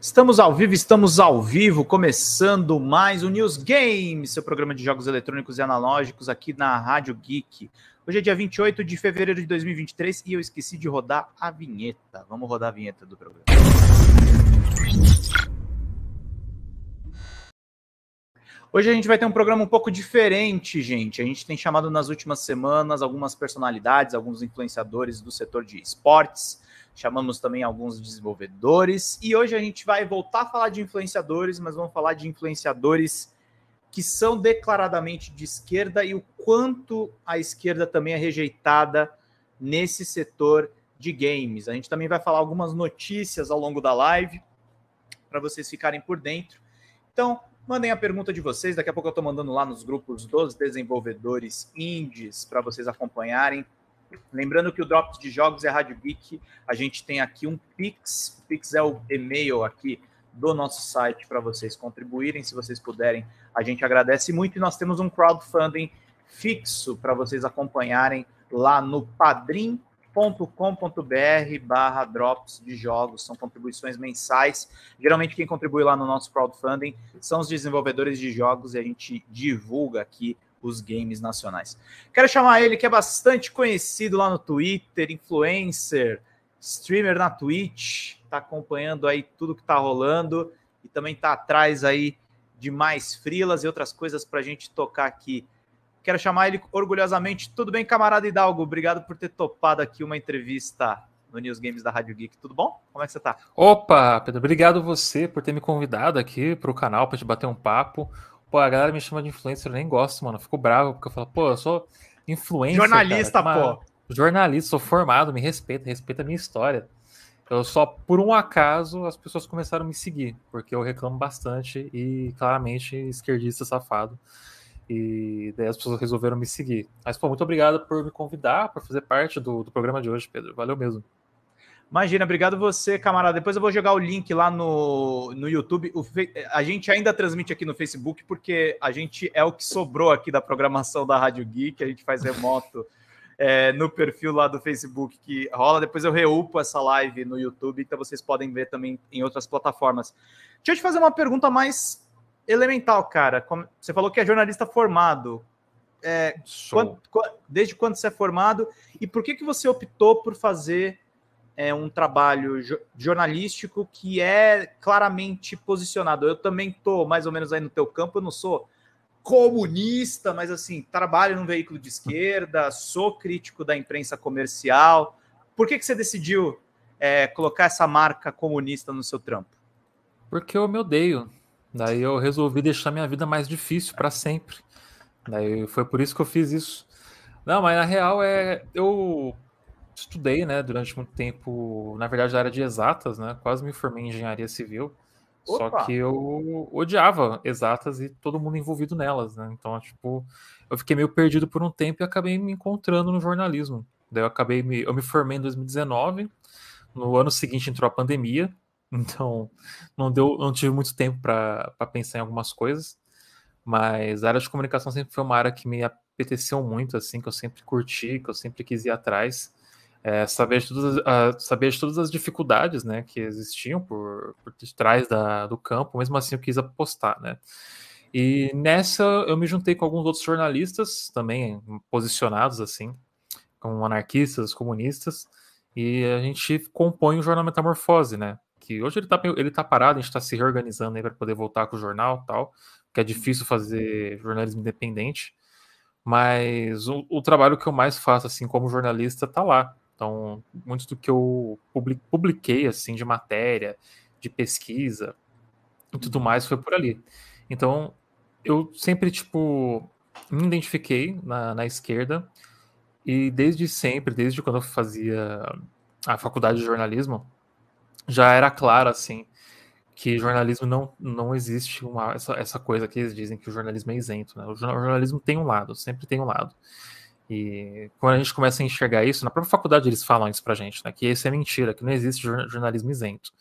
Estamos ao vivo, estamos ao vivo, começando mais o News Game, seu programa de jogos eletrônicos e analógicos aqui na Rádio Geek. Hoje é dia 28 de fevereiro de 2023 e eu esqueci de rodar a vinheta. Vamos rodar a vinheta do programa. Hoje a gente vai ter um programa um pouco diferente, gente. A gente tem chamado nas últimas semanas algumas personalidades, alguns influenciadores do setor de esportes chamamos também alguns desenvolvedores e hoje a gente vai voltar a falar de influenciadores, mas vamos falar de influenciadores que são declaradamente de esquerda e o quanto a esquerda também é rejeitada nesse setor de games. A gente também vai falar algumas notícias ao longo da live para vocês ficarem por dentro. Então, mandem a pergunta de vocês. Daqui a pouco eu estou mandando lá nos grupos dos desenvolvedores indies para vocês acompanharem. Lembrando que o Drops de Jogos é Rádio Geek. A gente tem aqui um Pix. O Pix é o e-mail aqui do nosso site para vocês contribuírem, se vocês puderem. A gente agradece muito e nós temos um crowdfunding fixo para vocês acompanharem lá no padrim.com.br barra drops de jogos, são contribuições mensais. Geralmente quem contribui lá no nosso crowdfunding são os desenvolvedores de jogos e a gente divulga aqui os games nacionais. Quero chamar ele que é bastante conhecido lá no Twitter, influencer, streamer na Twitch, está acompanhando aí tudo que está rolando e também está atrás aí de mais frilas e outras coisas para a gente tocar aqui. Quero chamar ele orgulhosamente. Tudo bem, camarada Hidalgo? Obrigado por ter topado aqui uma entrevista no News Games da Rádio Geek. Tudo bom? Como é que você está? Opa, Pedro, obrigado você por ter me convidado aqui para o canal para te bater um papo. Pô, a galera me chama de influencer, eu nem gosto, mano. Eu fico bravo, porque eu falo, pô, eu sou influencer. Jornalista, cara, pô. Jornalista, sou formado, me respeita, respeita a minha história. Eu só, por um acaso, as pessoas começaram a me seguir, porque eu reclamo bastante e claramente esquerdista safado. E daí as pessoas resolveram me seguir. Mas, pô, muito obrigado por me convidar, por fazer parte do, do programa de hoje, Pedro. Valeu mesmo. Imagina, obrigado você, camarada. Depois eu vou jogar o link lá no, no YouTube. O, a gente ainda transmite aqui no Facebook, porque a gente é o que sobrou aqui da programação da Rádio Geek. A gente faz remoto é, no perfil lá do Facebook que rola. Depois eu reupo essa live no YouTube, então vocês podem ver também em outras plataformas. Deixa eu te fazer uma pergunta mais elemental, cara. Você falou que é jornalista formado. É, quando, desde quando você é formado? E por que, que você optou por fazer é um trabalho jornalístico que é claramente posicionado. Eu também estou mais ou menos aí no teu campo, eu não sou comunista, mas assim, trabalho num veículo de esquerda, sou crítico da imprensa comercial. Por que, que você decidiu é, colocar essa marca comunista no seu trampo? Porque eu me odeio. Daí eu resolvi deixar minha vida mais difícil para sempre. Daí foi por isso que eu fiz isso. Não, mas na real é eu estudei, né, durante muito tempo, na verdade, na área de exatas, né? Quase me formei em engenharia civil. Opa. Só que eu odiava exatas e todo mundo envolvido nelas, né? Então, tipo, eu fiquei meio perdido por um tempo e acabei me encontrando no jornalismo. Daí eu acabei me, eu me formei em 2019. No ano seguinte entrou a pandemia, então não deu, não tive muito tempo para pensar em algumas coisas. Mas a área de comunicação sempre foi uma área que me apeteceu muito, assim, que eu sempre curti, que eu sempre quis ir atrás é, saber, de todas, uh, saber de todas as dificuldades né, que existiam por, por trás da, do campo, mesmo assim eu quis apostar. Né? E nessa eu me juntei com alguns outros jornalistas também posicionados assim, como anarquistas, comunistas, e a gente compõe o jornal Metamorfose, né? Que hoje ele está ele tá parado, a gente está se reorganizando para poder voltar com o jornal tal, que é difícil fazer jornalismo independente. Mas o, o trabalho que eu mais faço, assim, como jornalista, tá lá. Então, muito do que eu publiquei, assim, de matéria, de pesquisa e tudo mais foi por ali. Então, eu sempre, tipo, me identifiquei na, na esquerda e desde sempre, desde quando eu fazia a faculdade de jornalismo, já era claro, assim, que jornalismo não, não existe uma, essa, essa coisa que eles dizem que o jornalismo é isento, né? O jornalismo tem um lado, sempre tem um lado. E quando a gente começa a enxergar isso, na própria faculdade eles falam isso pra gente, né? Que isso é mentira, que não existe jornalismo isento,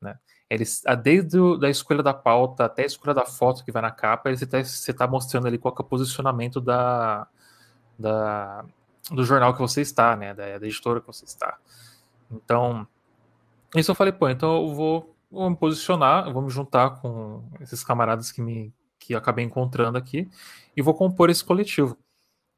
né? Eles, desde a da escolha da pauta até a escolha da foto que vai na capa, você está tá mostrando ali qual é o posicionamento da, da, do jornal que você está, né? Da, da editora que você está. Então, isso eu falei, pô, então eu vou vou me posicionar, vou me juntar com esses camaradas que me que acabei encontrando aqui e vou compor esse coletivo.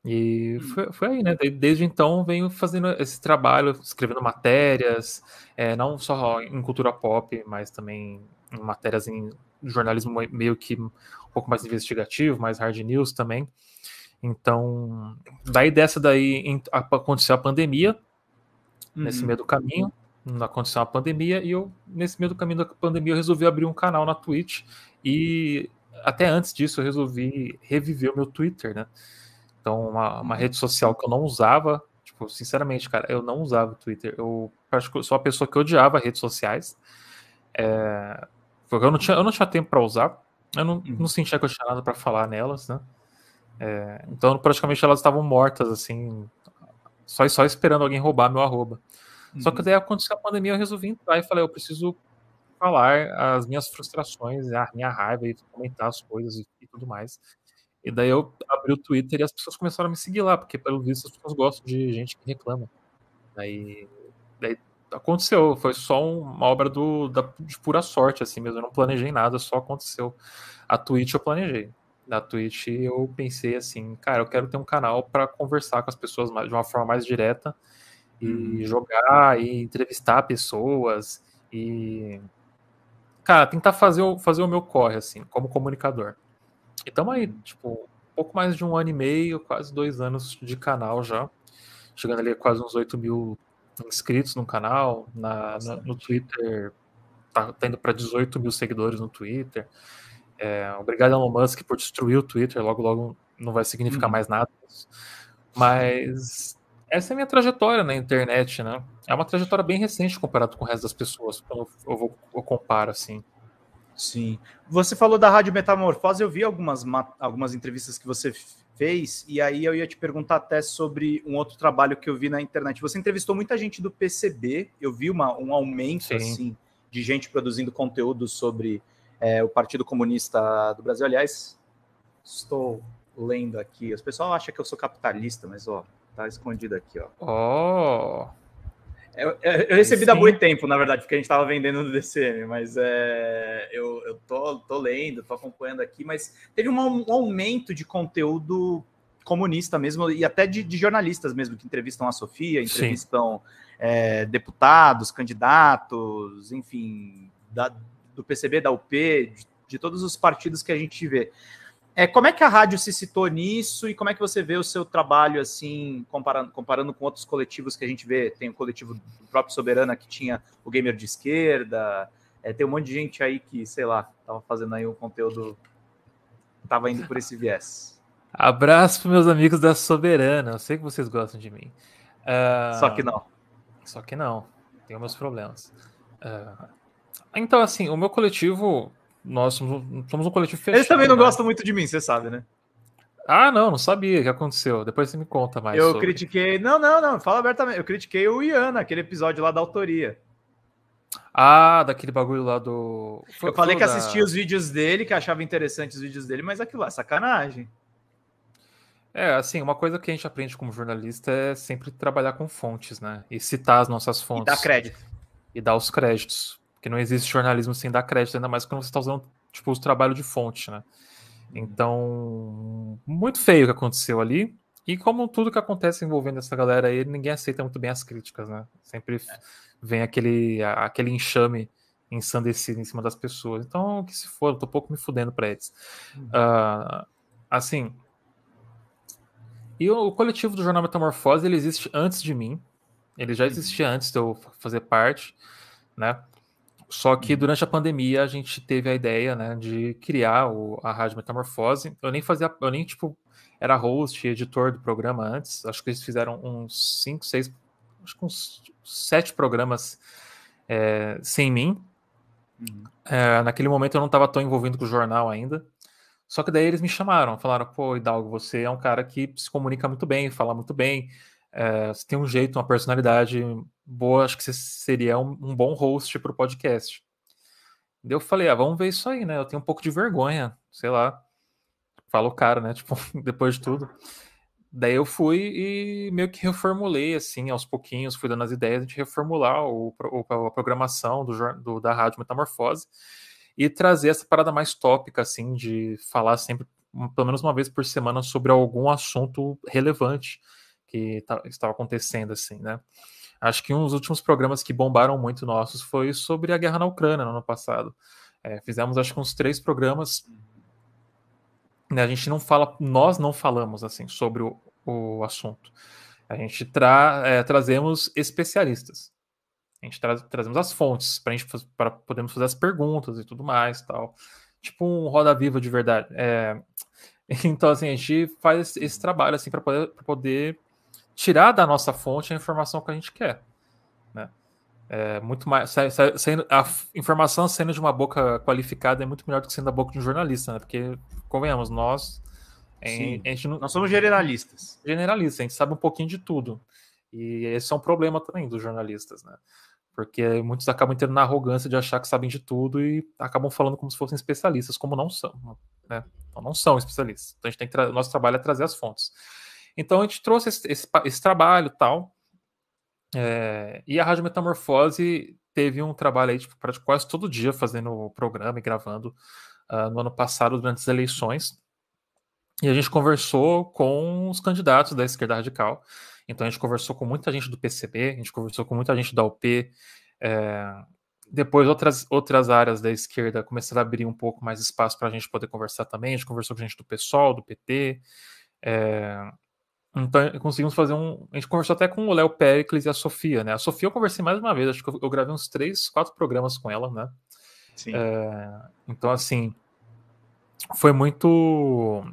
E hum. foi, foi aí, né? Desde então venho fazendo esse trabalho, escrevendo matérias, é, não só em cultura pop, mas também em matérias em jornalismo meio que um pouco mais investigativo, mais hard news também. Então, daí dessa daí aconteceu a pandemia, uhum. nesse meio do caminho, aconteceu a pandemia, e eu, nesse meio do caminho da pandemia, eu resolvi abrir um canal na Twitch, e até antes disso eu resolvi reviver o meu Twitter, né? Então, uma, uma rede social que eu não usava, tipo, sinceramente, cara, eu não usava o Twitter, eu acho que eu sou uma pessoa que odiava redes sociais, é, porque eu não tinha, eu não tinha tempo para usar, eu não, uhum. não sentia que eu tinha nada para falar nelas, né? É, então, praticamente elas estavam mortas, assim, só, só esperando alguém roubar meu arroba. Uhum. Só que uhum. daí aconteceu a pandemia, eu resolvi entrar e falei, eu preciso falar as minhas frustrações, a minha raiva e comentar as coisas e, e tudo mais. E daí eu abri o Twitter e as pessoas começaram a me seguir lá, porque pelo visto as pessoas gostam de gente que reclama. Daí, daí aconteceu, foi só uma obra do, da, de pura sorte, assim mesmo. Eu não planejei nada, só aconteceu. A Twitch eu planejei na Twitch, eu pensei assim, cara, eu quero ter um canal para conversar com as pessoas de uma forma mais direta e uhum. jogar e entrevistar pessoas e cara, tentar fazer o, fazer o meu corre assim, como comunicador. E estamos aí, tipo, pouco mais de um ano e meio, quase dois anos de canal já, chegando ali a quase uns 8 mil inscritos no canal, na, na no Twitter tá, tá indo para 18 mil seguidores no Twitter. É, obrigado Elon Musk por destruir o Twitter, logo logo não vai significar uhum. mais nada. Mas essa é a minha trajetória na internet, né? É uma trajetória bem recente comparado com o resto das pessoas, quando eu, vou, eu comparo assim. Sim. Você falou da Rádio Metamorfose, eu vi algumas, algumas entrevistas que você fez, e aí eu ia te perguntar até sobre um outro trabalho que eu vi na internet. Você entrevistou muita gente do PCB, eu vi uma, um aumento Sim. assim de gente produzindo conteúdo sobre é, o Partido Comunista do Brasil. Aliás, estou lendo aqui. Os pessoal acha que eu sou capitalista, mas ó, tá escondido aqui, ó. Oh. Eu, eu, recebi Sim. da Boi Tempo, na verdade, porque a gente estava vendendo no DCM, mas é, eu, eu tô, tô lendo, tô acompanhando aqui, mas teve um, um aumento de conteúdo comunista mesmo, e até de, de, jornalistas mesmo, que entrevistam a Sofia, entrevistam é, deputados, candidatos, enfim, da, do PCB, da UP, de, de, todos os partidos que a gente vê. É, como é que a rádio se citou nisso e como é que você vê o seu trabalho assim, comparando, comparando com outros coletivos que a gente vê? Tem o coletivo do próprio Soberana que tinha o gamer de esquerda, é, tem um monte de gente aí que, sei lá, tava fazendo aí um conteúdo, tava indo por esse viés. Abraço para meus amigos da Soberana, eu sei que vocês gostam de mim. Uh... Só que não. Só que não, tenho meus problemas. Uh... Então, assim, o meu coletivo, nós somos, somos um coletivo fechado. Eles também não né? gostam muito de mim, você sabe, né? Ah, não, não sabia o que aconteceu. Depois você me conta mais. Eu sobre. critiquei. Não, não, não, fala abertamente. Eu critiquei o Ian naquele episódio lá da autoria. Ah, daquele bagulho lá do. Foi, eu falei que da... assistia os vídeos dele, que achava interessantes os vídeos dele, mas aquilo lá, sacanagem. É, assim, uma coisa que a gente aprende como jornalista é sempre trabalhar com fontes, né? E citar as nossas fontes. E dar crédito. E dar os créditos. Porque não existe jornalismo sem dar crédito, ainda mais quando você está usando tipo, o trabalho de fonte, né? Então, muito feio o que aconteceu ali. E como tudo que acontece envolvendo essa galera aí, ninguém aceita muito bem as críticas, né? Sempre é. vem aquele, aquele enxame ensandecido em cima das pessoas. Então, que se for, eu tô um pouco me fudendo pra eles. Uhum. Uh, assim. E o, o coletivo do Jornal Metamorfose, ele existe antes de mim. Ele já uhum. existia antes de eu fazer parte, né? Só que uhum. durante a pandemia a gente teve a ideia, né, de criar o, a Rádio Metamorfose. Eu nem fazia, eu nem, tipo, era host, editor do programa antes. Acho que eles fizeram uns 5, 6, acho que uns 7 programas é, sem mim. Uhum. É, naquele momento eu não estava tão envolvido com o jornal ainda. Só que daí eles me chamaram, falaram, pô, Hidalgo, você é um cara que se comunica muito bem, fala muito bem, é, você tem um jeito, uma personalidade boa, acho que você seria um, um bom host para o podcast. Daí eu falei, ah, vamos ver isso aí, né? Eu tenho um pouco de vergonha, sei lá. Fala o cara, né? Tipo, depois de tudo. daí eu fui e meio que reformulei, assim, aos pouquinhos, fui dando as ideias de reformular o, o a programação do, do, da Rádio Metamorfose e trazer essa parada mais tópica, assim, de falar sempre, pelo menos uma vez por semana, sobre algum assunto relevante que tá, estava acontecendo, assim, né? Acho que um dos últimos programas que bombaram muito nossos foi sobre a guerra na Ucrânia no ano passado. É, fizemos, acho que uns três programas né, a gente não fala, nós não falamos assim sobre o, o assunto. A gente tra, é, trazemos especialistas. A gente tra, trazemos as fontes para gente para podermos fazer as perguntas e tudo mais, tal. Tipo um roda viva de verdade. É, então assim a gente faz esse, esse trabalho assim para poder, poder tirar da nossa fonte a informação que a gente quer. Né? É muito mais. Saindo, a informação saindo de uma boca qualificada é muito melhor do que sendo da boca de um jornalista, né? Porque, convenhamos, nós. Gente não, nós somos generalistas. Generalistas, a gente sabe um pouquinho de tudo. E esse é um problema também dos jornalistas, né? Porque muitos acabam entrando na arrogância de achar que sabem de tudo e acabam falando como se fossem especialistas, como não são, né? Então não são especialistas. Então a gente tem que nosso trabalho é trazer as fontes. Então a gente trouxe esse, esse, esse trabalho tal é, e a Rádio Metamorfose teve um trabalho aí, tipo, quase todo dia fazendo o programa e gravando uh, no ano passado, durante as eleições. E a gente conversou com os candidatos da esquerda radical. Então a gente conversou com muita gente do PCB, a gente conversou com muita gente da UP. É, depois outras, outras áreas da esquerda começaram a abrir um pouco mais espaço para a gente poder conversar também. A gente conversou com gente do PSOL, do PT. É, então conseguimos fazer um. A gente conversou até com o Léo Pericles e a Sofia, né? A Sofia eu conversei mais uma vez, acho que eu, gravei uns três, quatro programas com ela, né? Sim. É, então, assim, foi muito.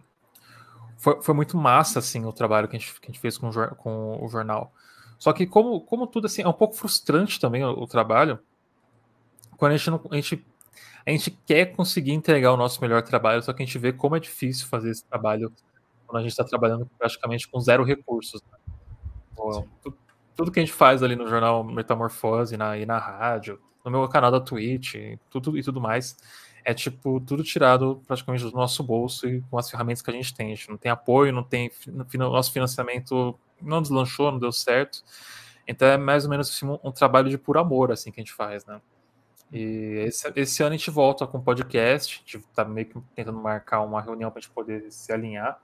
Foi, foi muito massa, assim, o trabalho que a gente, que a gente fez com o, com o jornal. Só que, como, como tudo, assim, é um pouco frustrante também o, o trabalho, quando a gente não. A gente, a gente quer conseguir entregar o nosso melhor trabalho, só que a gente vê como é difícil fazer esse trabalho quando a gente está trabalhando praticamente com zero recursos. Né? tudo, tudo, que a gente faz ali no jornal Metamorfose na, e na rádio, no meu canal da Twitch, tudo e tudo mais, é tipo tudo tirado praticamente do nosso bolso e com as ferramentas que a gente tem. A gente não tem apoio, não tem nosso financiamento não deslanchou, não deu certo. Então é mais ou menos assim, um, um, trabalho de puro amor assim que a gente faz, né? E esse, esse ano a gente volta com podcast, a gente tá meio que tentando marcar uma reunião para a gente poder se alinhar.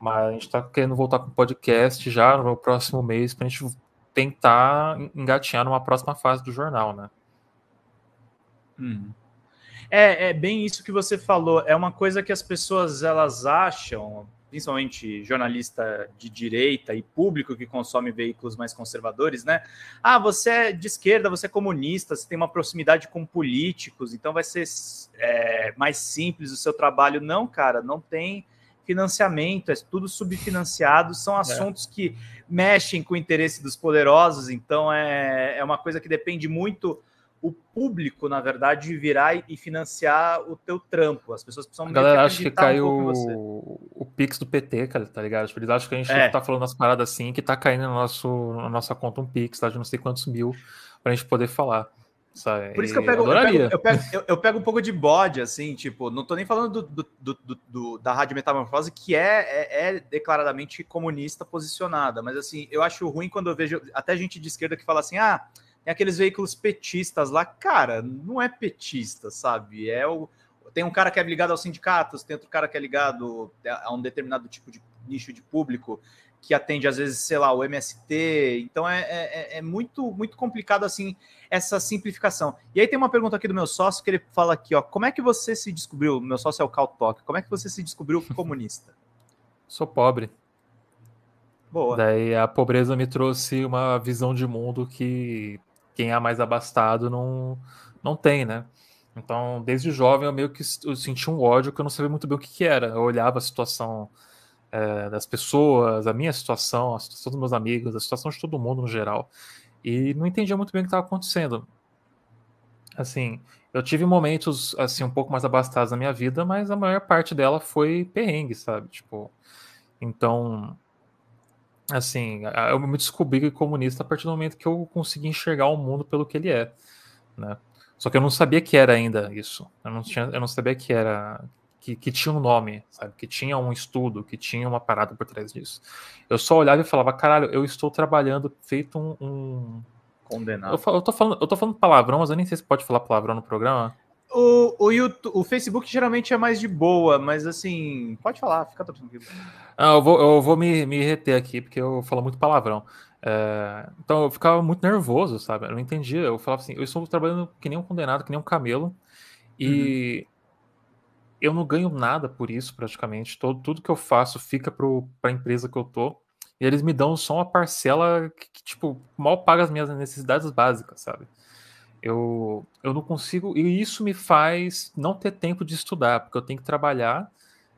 Mas a gente está querendo voltar com o podcast já no próximo mês para a gente tentar engatinhar numa próxima fase do jornal, né? Hum. É, é bem isso que você falou. É uma coisa que as pessoas elas acham, principalmente jornalista de direita e público que consome veículos mais conservadores, né? Ah, você é de esquerda, você é comunista, você tem uma proximidade com políticos, então vai ser é, mais simples o seu trabalho. Não, cara, não tem financiamento, é tudo subfinanciado, são é. assuntos é. que mexem com o interesse dos poderosos, então é, é uma coisa que depende muito o público, na verdade, virar e financiar o teu trampo. As pessoas precisam. A galera acha que caiu um o Pix do PT, cara, tá ligado? Tipo, eles acham que a gente é. tá falando umas paradas assim, que tá caindo no nosso, na nossa conta um Pix, tá? De não sei quantos mil, pra gente poder falar. Sabe? Por isso que eu pego, eu pego, eu, pego, eu, eu pego, um pouco de bode, assim, tipo, não tô nem falando do, do, do, do da Rádio Metamorfose, que é, é, é, declaradamente comunista posicionada, mas assim, eu acho ruim quando eu vejo até gente de esquerda que fala assim, ah, tem aqueles veículos petistas lá, cara, não é petista, sabe? É o. Tem um cara que é ligado aos sindicatos, tem outro cara que é ligado a um determinado tipo de nicho de público que atende às vezes, sei lá, o MST. Então é, é, é, muito muito complicado assim essa simplificação. E aí tem uma pergunta aqui do meu sócio que ele fala aqui, ó, como é que você se descobriu? Meu sócio é o Caltok. Como é que você se descobriu comunista? Sou pobre. Boa. Daí a pobreza me trouxe uma visão de mundo que quem é mais abastado não não tem, né? Então, desde jovem eu meio que eu senti um ódio que eu não sabia muito bem o que, que era. Eu olhava a situação é, das pessoas, a minha situação, a situação dos meus amigos, a situação de todo mundo no geral. E não entendia muito bem o que estava acontecendo. Assim, eu tive momentos assim um pouco mais abastados na minha vida, mas a maior parte dela foi perrengue, sabe? Tipo, então, assim, eu me descobri comunista a partir do momento que eu consegui enxergar o mundo pelo que ele é, né? Só que eu não sabia que era ainda isso. Eu não, tinha, eu não sabia que era que, que tinha um nome, sabe? Que tinha um estudo, que tinha uma parada por trás disso. Eu só olhava e falava, caralho, eu estou trabalhando feito um. um... Condenado. Eu, eu, tô falando, eu tô falando palavrão, mas eu nem sei se pode falar palavrão no programa. O, o, YouTube, o Facebook geralmente é mais de boa, mas assim, pode falar, fica tranquilo. Ah, eu vou, eu vou me, me reter aqui, porque eu falo muito palavrão. É, então eu ficava muito nervoso, sabe? Eu não entendia. Eu falava assim, eu estou trabalhando que nem um condenado, que nem um camelo, e uhum. Eu não ganho nada por isso, praticamente. Todo, tudo que eu faço fica para a empresa que eu tô. E eles me dão só uma parcela que, que, tipo, mal paga as minhas necessidades básicas, sabe? Eu, eu não consigo, e isso me faz não ter tempo de estudar, porque eu tenho que trabalhar.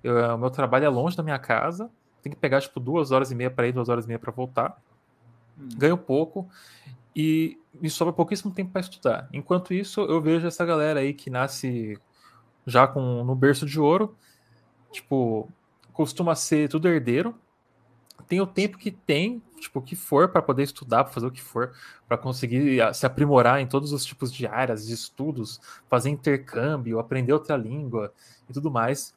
Eu, o meu trabalho é longe da minha casa, tenho que pegar tipo duas horas e meia para ir, duas horas e meia para voltar. Hum. Ganho pouco e me sobra pouquíssimo tempo para estudar. Enquanto isso, eu vejo essa galera aí que nasce já com no berço de ouro, tipo, costuma ser tudo herdeiro, tem o tempo que tem, tipo, o que for para poder estudar, para fazer o que for, para conseguir se aprimorar em todos os tipos de áreas de estudos, fazer intercâmbio, aprender outra língua e tudo mais.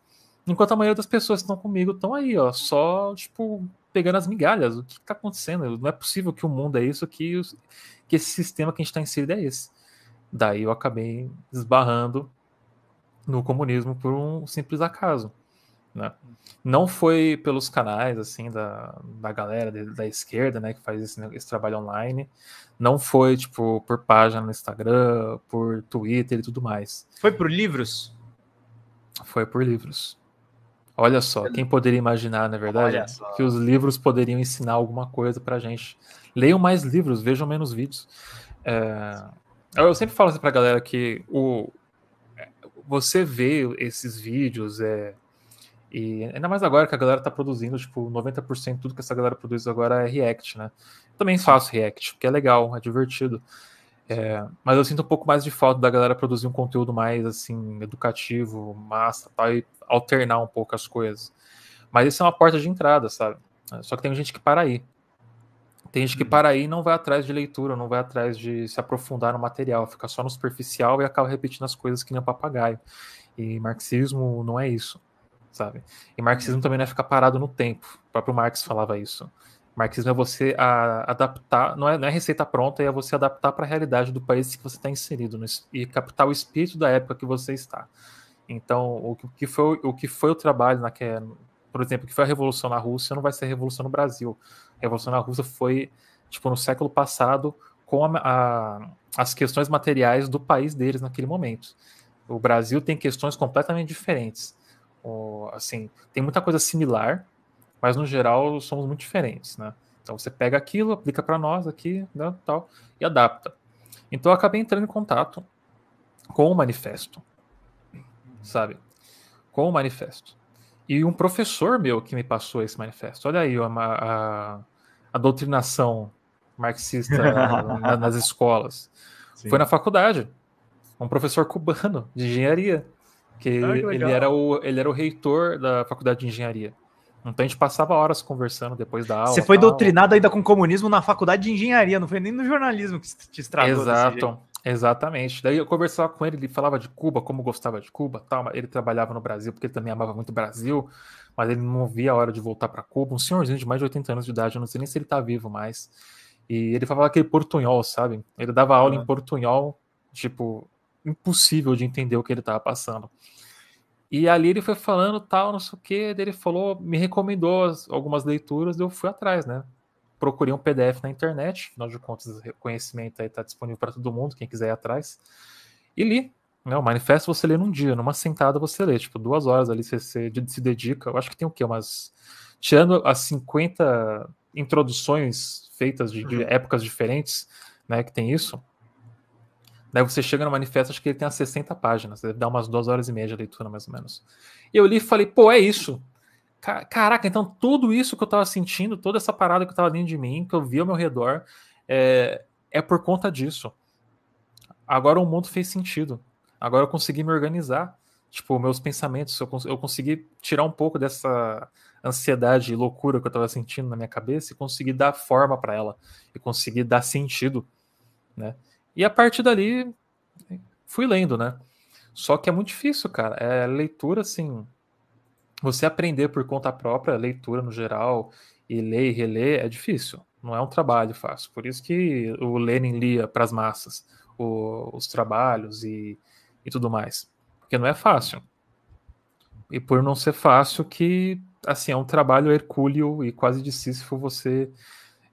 Enquanto a maioria das pessoas que estão comigo estão aí, ó, só, tipo, pegando as migalhas. O que está acontecendo? Não é possível que o mundo é isso, que, os, que esse sistema que a gente está inserido é esse. Daí eu acabei esbarrando no comunismo por um simples acaso. Né? Não foi pelos canais assim da, da galera da esquerda, né, que faz esse, esse, trabalho online. Não foi tipo por página no Instagram, por Twitter e tudo mais. Foi por livros? Foi por livros. Olha só, quem poderia imaginar, na é verdade, que os livros poderiam ensinar alguma coisa pra gente. Leiam mais livros, vejam menos vídeos. É... Eu sempre falo assim pra galera que o... você vê esses vídeos, é e ainda mais agora que a galera tá produzindo, tipo, 90% de tudo que essa galera produz agora é React, né? Eu também faço React, porque é legal, é divertido. É, mas eu sinto um pouco mais de falta da galera produzir um conteúdo mais, assim, educativo, massa, tal, e alternar um pouco as coisas. Mas isso é uma porta de entrada, sabe? Só que tem gente que para aí. Tem gente que uhum. para aí não vai atrás de leitura, não vai atrás de se aprofundar no material, fica só no superficial e acaba repetindo as coisas que nem um papagaio. E marxismo não é isso sabe? E marxismo também não é ficar parado no tempo. O próprio Marx falava isso. Marxismo é você a, adaptar, não é, não é receita pronta, é você adaptar para a realidade do país que você está inserido no, e captar o espírito da época que você está. Então, o que foi o, que foi o trabalho naquela, por exemplo, que foi a revolução na Rússia, não vai ser a revolução no Brasil. A revolução na Rússia foi tipo no século passado com a, a, as questões materiais do país deles naquele momento. O Brasil tem questões completamente diferentes assim, tem muita coisa similar, mas no geral somos muito diferentes, né? Então você pega aquilo, aplica para nós aqui, né, tal, e adapta. Então eu acabei entrando em contato com o manifesto, sabe? Com o manifesto. E um professor meu que me passou esse manifesto. Olha aí a, a, a doutrinação marxista na, nas escolas. Sim. Foi na faculdade. Um professor cubano de engenharia. Que, ah, que ele, era o, ele era o reitor da faculdade de engenharia. Então a gente passava horas conversando depois da aula. Você foi doutrinado ainda com comunismo na faculdade de engenharia, não foi nem no jornalismo que te estragou. Exato, exatamente. Daí eu conversava com ele, ele falava de Cuba, como gostava de Cuba, tal. Ele trabalhava no Brasil porque ele também amava muito o Brasil, mas ele não via a hora de voltar para Cuba. Um senhorzinho de mais de 80 anos de idade, eu não sei nem se ele tá vivo mais. E ele falava aquele portunhol, sabe? Ele dava aula uhum. em portunhol, tipo, impossível de entender o que ele estava passando. E ali ele foi falando tal, não sei o que, ele falou, me recomendou as, algumas leituras, eu fui atrás, né? Procurei um PDF na internet, afinal de contas, o conhecimento aí está disponível para todo mundo, quem quiser ir atrás. E li. Né? O manifesto você lê num dia, numa sentada você lê, tipo, duas horas ali você, você se dedica. Eu acho que tem o quê? Umas. Tirando as 50 introduções feitas de, de uhum. épocas diferentes, né? Que tem isso Daí você chega no manifesto, acho que ele tem umas 60 páginas, deve dar umas duas horas e meia de leitura, mais ou menos. E eu li e falei, pô, é isso. Caraca, então tudo isso que eu tava sentindo, toda essa parada que eu tava dentro de mim, que eu vi ao meu redor, é, é por conta disso. Agora o mundo fez sentido. Agora eu consegui me organizar. Tipo, meus pensamentos, eu, cons eu consegui tirar um pouco dessa ansiedade e loucura que eu tava sentindo na minha cabeça e conseguir dar forma para ela. E conseguir dar sentido, né? E a partir dali, fui lendo, né? Só que é muito difícil, cara. É leitura, assim, você aprender por conta própria, leitura no geral, e ler e reler é difícil. Não é um trabalho fácil. Por isso que o Lenin lia para as massas o, os trabalhos e, e tudo mais. Porque não é fácil. E por não ser fácil que assim é um trabalho hercúleo e quase de Sísifo você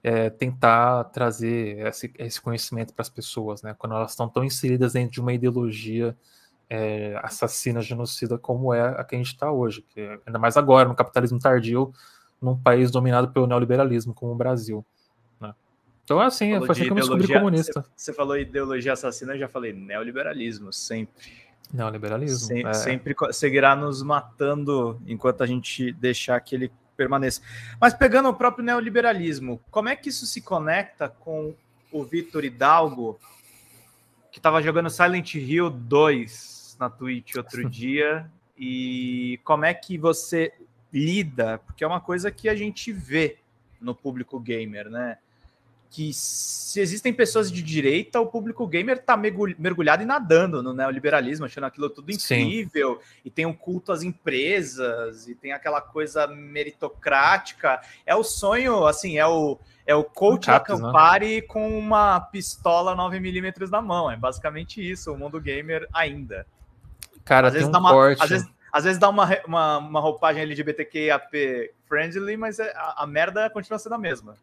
é, tentar trazer esse, esse conhecimento para as pessoas, né? Quando elas estão tão inseridas dentro de uma ideologia é, assassina, genocida como é a que a gente está hoje, que é, ainda mais agora no capitalismo tardio, num país dominado pelo neoliberalismo como o Brasil. Né? Então é assim, foi assim que eu me descobri comunista. Você, você falou ideologia assassina, eu já falei neoliberalismo, sempre. Neoliberalismo. É. Sempre seguirá nos matando enquanto a gente deixar que ele permaneça. Mas pegando o próprio neoliberalismo, como é que isso se conecta com o Vitor Hidalgo, que estava jogando Silent Hill 2 na Twitch outro dia, e como é que você lida, porque é uma coisa que a gente vê no público gamer, né? Que se existem pessoas de direita, o público gamer tá mergulhado e nadando no neoliberalismo, achando aquilo tudo incrível, Sim. e tem um culto às empresas, e tem aquela coisa meritocrática. É o sonho, assim, é o, é o coach da? Campari né? com uma pistola 9mm na mão. É basicamente isso, o mundo gamer ainda. Cara, às vezes, um uma, às vezes, às vezes dá uma, uma, uma roupagem LGBTQIAP friendly, mas é, a, a merda continua sendo a mesma.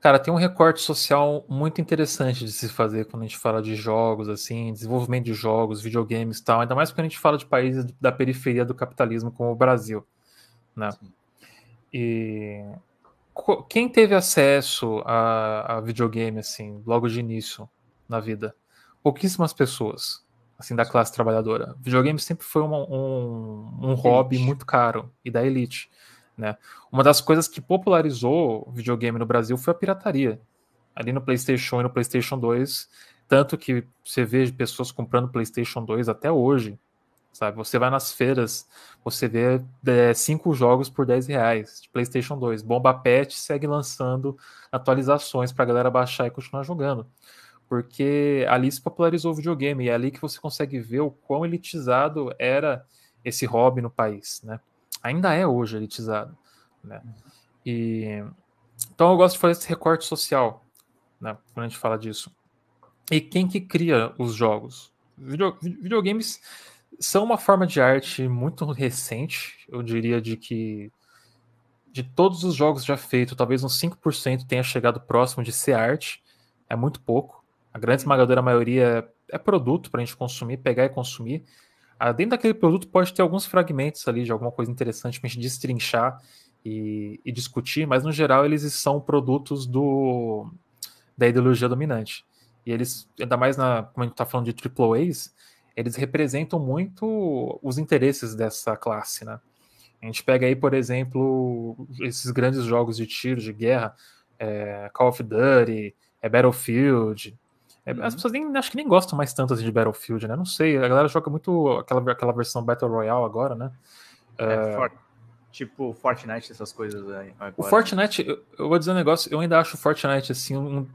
Cara, tem um recorte social muito interessante de se fazer quando a gente fala de jogos, assim, desenvolvimento de jogos, videogames e tal, ainda mais quando a gente fala de países da periferia do capitalismo, como o Brasil, né? Sim. E quem teve acesso a, a, videogame, assim, logo de início na vida? Pouquíssimas pessoas assim, da classe trabalhadora. Videogame sempre foi uma, um, um hobby muito caro e da elite. Né? Uma das coisas que popularizou o videogame no Brasil foi a pirataria. Ali no PlayStation e no PlayStation 2, tanto que você vê pessoas comprando PlayStation 2 até hoje. Sabe? Você vai nas feiras, você vê é, cinco jogos por 10 reais de PlayStation 2. Bomba Pet segue lançando atualizações para a galera baixar e continuar jogando porque ali se popularizou o videogame e é ali que você consegue ver o quão elitizado era esse hobby no país, né? Ainda é hoje elitizado, né? E então eu gosto de fazer esse recorte social, né? Quando a gente fala disso. E quem que cria os jogos? Video, videogames são uma forma de arte muito recente, eu diria de que de todos os jogos já feitos, talvez uns 5% tenha chegado próximo de ser arte. É muito pouco. A grande esmagadora maioria é produto para a gente consumir, pegar e consumir. Ah, dentro daquele produto pode ter alguns fragmentos ali de alguma coisa interessante para a gente destrinchar e, e, discutir, mas no geral eles são produtos do, da ideologia dominante. E eles, ainda mais na, como a gente está falando de triple A's, eles representam muito os interesses dessa classe, né? A gente pega aí, por exemplo, esses grandes jogos de tiro, de guerra, é, Call of Duty, é Battlefield, é, as uhum. pessoas nem, acho que nem gostam mais tanto assim, de Battlefield, né? Não sei, a galera joga muito aquela, aquela versão Battle Royale agora, né? É, é... For, tipo Fortnite, essas coisas aí. Agora. O Fortnite, eu, eu, vou dizer um negócio, eu ainda acho o Fortnite assim um,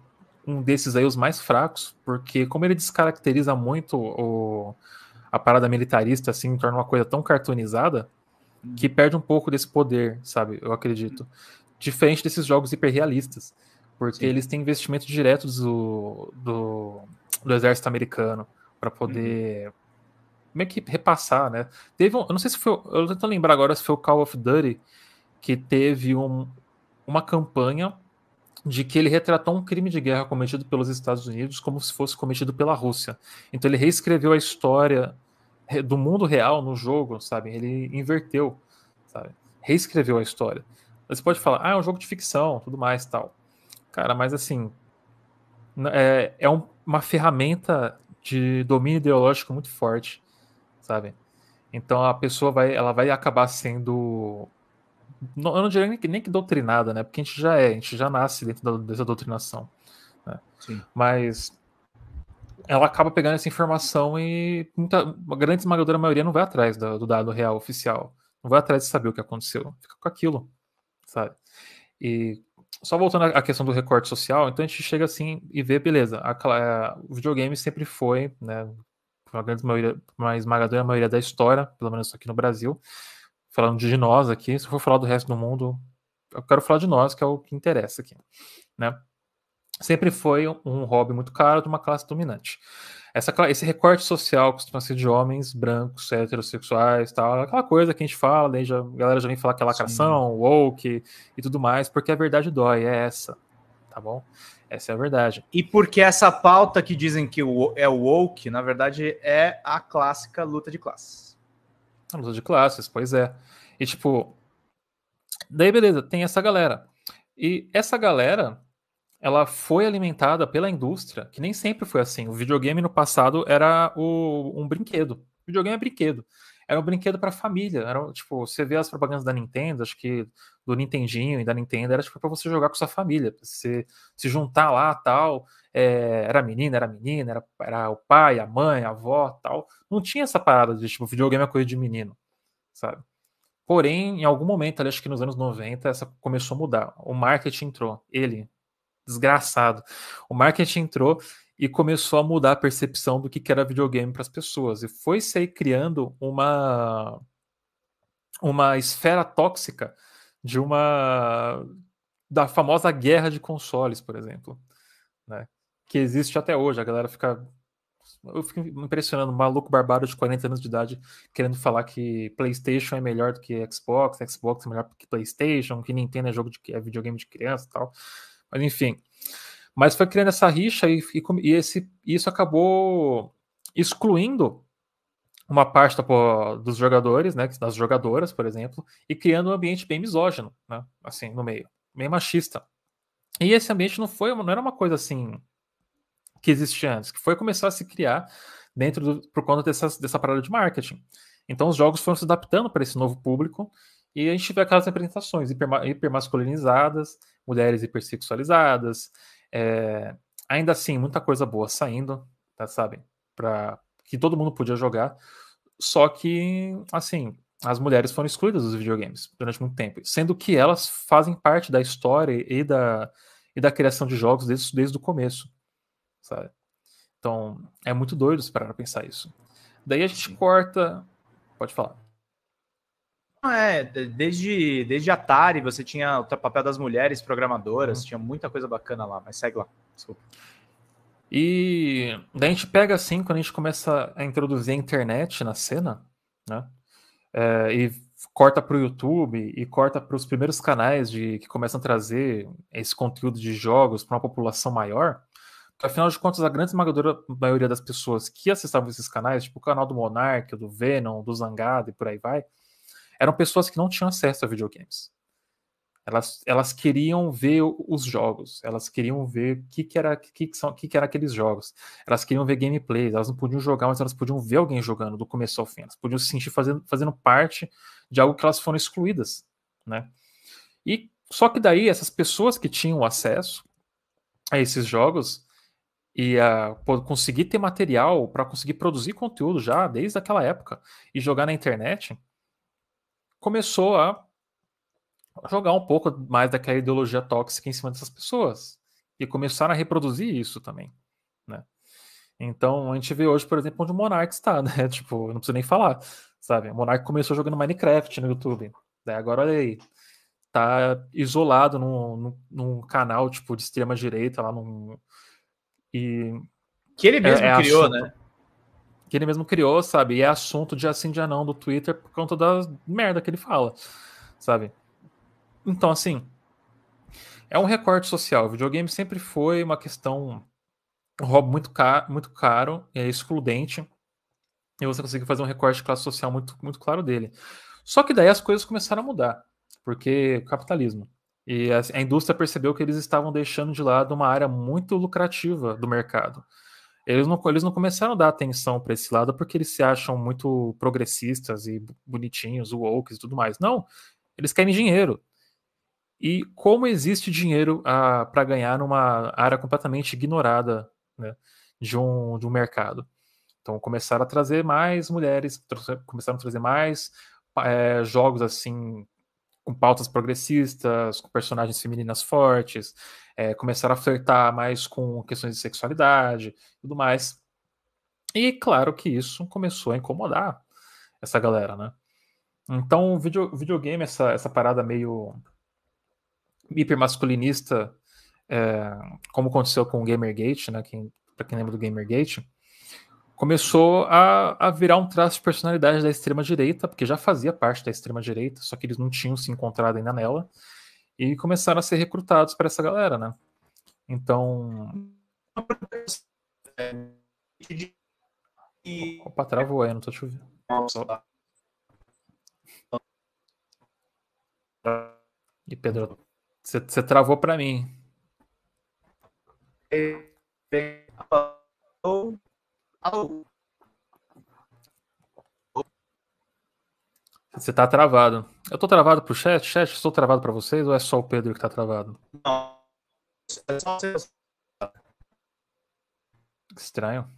um desses aí os mais fracos, porque como ele descaracteriza muito o, a parada militarista, assim, torna uma coisa tão cartoonizada que uhum. perde um pouco desse poder, sabe? Eu acredito. Diferente desses jogos hiperrealistas porque Sim. eles têm investimento direto do, do, do exército americano para poder uhum. meio que repassar, né? Teve um, eu não sei se foi, eu tô tentando lembrar agora se foi o Call of Duty que teve um, uma campanha de que ele retratou um crime de guerra cometido pelos Estados Unidos como se fosse cometido pela Rússia. Então ele reescreveu a história do mundo real no jogo, sabe? Ele inverteu, sabe? Reescreveu a história. Você pode falar, ah, é um jogo de ficção, tudo mais, tal. Cara, mas assim, é, é um, uma ferramenta de domínio ideológico muito forte, sabe? Então a pessoa vai, ela vai acabar sendo, não, eu não diria nem que, nem que doutrinada, né? Porque a gente já é, a gente já nasce dentro da, dessa doutrinação. Né? Mas ela acaba pegando essa informação e muita, uma grande esmagadora maioria não vai atrás do, do, dado real oficial, não vai atrás de saber o que aconteceu, fica com aquilo, sabe? E só voltando à questão do recorte social, então a gente chega assim e vê, beleza, a, a, é, o videogame sempre foi, né, uma grande maioria, uma esmagadora maioria da história, pelo menos aqui no Brasil, falando de nós aqui, se for falar do resto do mundo, eu quero falar de nós, que é o que interessa aqui, né? Sempre foi um hobby muito caro de uma classe dominante. Essa, esse recorte social costuma ser de homens brancos, heterossexuais, tal, aquela coisa que a gente fala, daí já, a galera já vem falar que é lacração, Sim. woke e tudo mais, porque a verdade dói, é essa, tá bom? Essa é a verdade. E porque essa pauta que dizem que é o woke, na verdade, é a clássica luta de classes. A luta de classes, pois é. E tipo, daí beleza, tem essa galera. E essa galera, ela foi alimentada pela indústria, que nem sempre foi assim. O videogame no passado era o, um brinquedo. O videogame é brinquedo era um brinquedo para família. Era, tipo, você vê as propagandas da Nintendo, acho que do Nintendinho e da Nintendo, era tipo para você jogar com sua família, pra você se juntar lá tal. É, era menina, era menina, era, era o pai, a mãe, a avó tal. Não tinha essa parada de tipo, videogame é coisa de menino, sabe? Porém, em algum momento, ali, acho que nos anos 90, essa começou a mudar. O marketing entrou. Ele, desgraçado. O marketing entrou e começou a mudar a percepção do que era videogame para as pessoas. E foi se criando uma, uma esfera tóxica de uma da famosa guerra de consoles, por exemplo, né? que existe até hoje. A galera fica eu fico impressionando, um maluco barbado de 40 anos de idade querendo falar que PlayStation é melhor do que Xbox, Xbox é melhor do que PlayStation, que Nintendo é jogo de é videogame de criança e tal. Mas enfim, mas foi criando essa rixa e, e, e esse, isso acabou excluindo uma parte da, dos jogadores, né, das jogadoras, por exemplo, e criando um ambiente bem misógino, né, assim, no meio, bem machista. E esse ambiente não foi, não era uma coisa assim que existia antes, que foi começar a se criar dentro do, por conta dessa, dessa parada de marketing. Então os jogos foram se adaptando para esse novo público e a gente vê aquelas representações hipermasculinizadas, mulheres hipersexualizadas, é, ainda assim, muita coisa boa saindo, tá, sabe? Para que todo mundo podia jogar. Só que, assim, as mulheres foram excluídas dos videogames durante muito tempo, sendo que elas fazem parte da história e da, e da criação de jogos desde, desde o começo, sabe? Então, é muito doido esperar para pensar isso. Daí a gente corta. Pode falar. É, desde, desde Atari você tinha o papel das mulheres programadoras, uhum. tinha muita coisa bacana lá, mas segue lá, desculpa. E daí a gente pega assim, quando a gente começa a introduzir a internet na cena, né? É, e corta para o YouTube e corta para os primeiros canais de que começam a trazer esse conteúdo de jogos para uma população maior. Afinal de contas, a grande esmagadora maioria das pessoas que acessavam esses canais, tipo o canal do Monark, do Venom, do Zangado e por aí vai, eram pessoas que não tinham acesso a videogames. Elas, elas queriam ver os jogos, elas queriam ver o que, que, era, que, que, são, que, que era aqueles jogos, elas queriam ver gameplays, elas não podiam jogar, mas elas podiam ver alguém jogando do começo ao fim, elas podiam se sentir fazendo, fazendo parte de algo que elas foram excluídas, né? E só que daí essas pessoas que tinham acesso a esses jogos e a conseguir ter material para conseguir produzir conteúdo já desde aquela época e jogar na internet, começou a jogar um pouco mais daquela ideologia tóxica em cima dessas pessoas e começaram a reproduzir isso também, né? Então a gente vê hoje, por exemplo, onde o Monark está, né? Tipo, não precisa nem falar, sabe? O Monark começou jogando Minecraft no YouTube, daí agora olha aí, tá isolado num, num, num canal tipo de extrema direita lá num e que ele mesmo é, é criou, assunto, né? Que ele mesmo criou, sabe? E é assunto de assim de não do Twitter por conta da merda que ele fala, sabe? Então, assim, é um recorte social. O videogame sempre foi uma questão um hobby muito caro, muito caro, é excludente, e você consegue fazer um recorte de classe social muito, muito claro dele. Só que daí as coisas começaram a mudar, porque capitalismo. E a, a indústria percebeu que eles estavam deixando de lado uma área muito lucrativa do mercado. Eles não, eles não começaram a dar atenção para esse lado porque eles se acham muito progressistas e bonitinhos, woke e tudo mais. Não, eles querem dinheiro. E como existe dinheiro ah, para ganhar numa área completamente ignorada né, de, um, de um mercado? Então começaram a trazer mais mulheres, começaram a trazer mais é, jogos assim com pautas progressistas, com personagens femininas fortes, é, começaram a flertar mais com questões de sexualidade e tudo mais. E claro que isso começou a incomodar essa galera, né? Então, video, videogame, essa, essa parada meio hipermasculinista, é, como aconteceu com o Gamergate, né? Quem, pra quem lembra do Gamergate, começou a, a virar um traço de personalidade da extrema-direita, porque já fazia parte da extrema-direita, só que eles não tinham se encontrado ainda nela, e começaram a ser recrutados para essa galera, né? Então. Opa, travou aí, não tô te ouvindo. E Pedro, você travou para mim. Você tá travado. Eu tô travado pro chat? Chat, estou travado para vocês ou é só o Pedro que tá travado? Não. É só você. Estranho.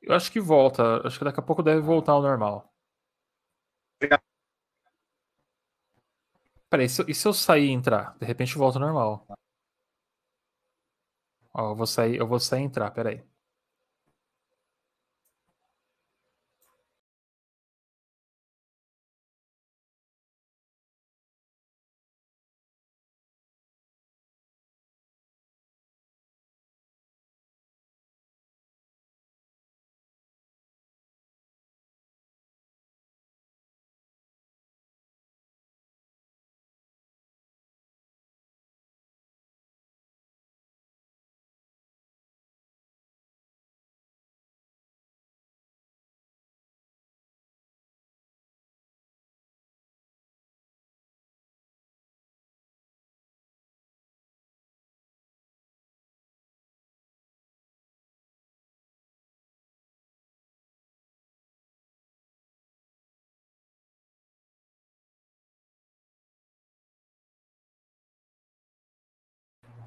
Eu acho que volta. Acho que daqui a pouco deve voltar ao normal. Obrigado. Peraí, e se, e se eu sair e entrar? De repente volta ao normal. Ó, eu vou sair, eu vou sair e entrar, peraí.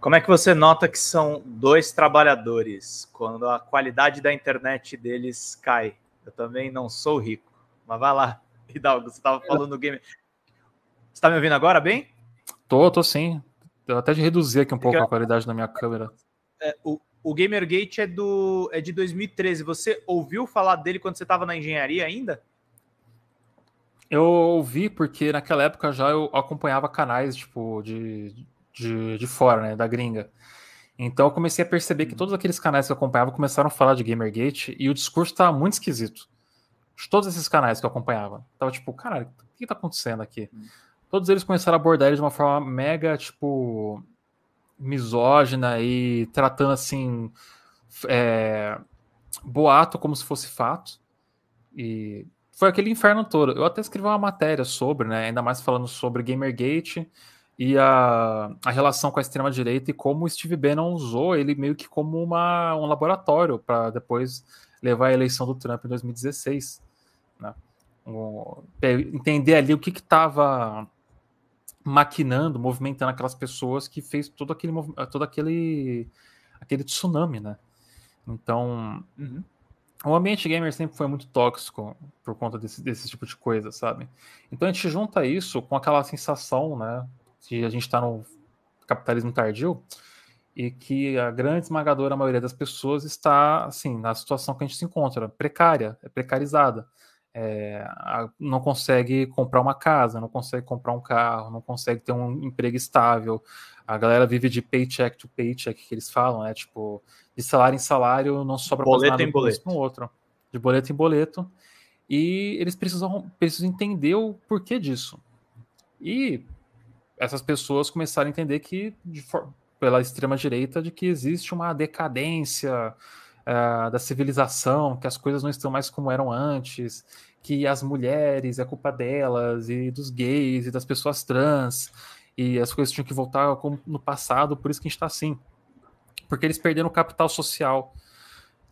Como é que você nota que são dois trabalhadores quando a qualidade da internet deles cai? Eu também não sou rico, mas vai lá, Hidalgo, você estava falando do game. Você está me ouvindo agora bem? Tô, tô sim. Eu até de reduzir aqui um pouco a qualidade da minha câmera. É, o, o Gamergate é, do, é de 2013. Você ouviu falar dele quando você estava na engenharia ainda? Eu ouvi porque naquela época já eu acompanhava canais tipo de de, de fora, né, da gringa. Então eu comecei a perceber que uhum. todos aqueles canais que eu acompanhava começaram a falar de Gamergate e o discurso estava muito esquisito. De todos esses canais que eu acompanhava. Tava tipo, cara, o que está acontecendo aqui? Uhum. Todos eles começaram a abordar ele de uma forma mega, tipo, misógina e tratando assim. É, boato como se fosse fato. E foi aquele inferno todo. Eu até escrevi uma matéria sobre, né? Ainda mais falando sobre Gamergate e a, a relação com a extrema-direita e como o Steve Bannon usou ele meio que como uma, um laboratório para depois levar a eleição do Trump em 2016. Né? Entender ali o que estava maquinando, movimentando aquelas pessoas que fez todo aquele, todo aquele, aquele tsunami, né? Então, uhum. o ambiente gamer sempre foi muito tóxico por conta desse, desse tipo de coisa, sabe? Então a gente junta isso com aquela sensação, né? Que a gente está no capitalismo tardio e que a grande esmagadora maioria das pessoas está assim na situação que a gente se encontra, precária, é precarizada. É, não consegue comprar uma casa, não consegue comprar um carro, não consegue ter um emprego estável. A galera vive de paycheck to paycheck, que eles falam, né? Tipo, de salário em salário, não sobra boleto nada em boleto. no outro. De boleto em boleto. E eles precisam, precisam entender o porquê disso. E essas pessoas começaram a entender que, for, pela extrema-direita, de que existe uma decadência uh, da civilização, que as coisas não estão mais como eram antes, que as mulheres é culpa delas, e dos gays, e das pessoas trans, e as coisas tinham que voltar como no passado, por isso que a gente está assim. Porque eles perderam o capital social,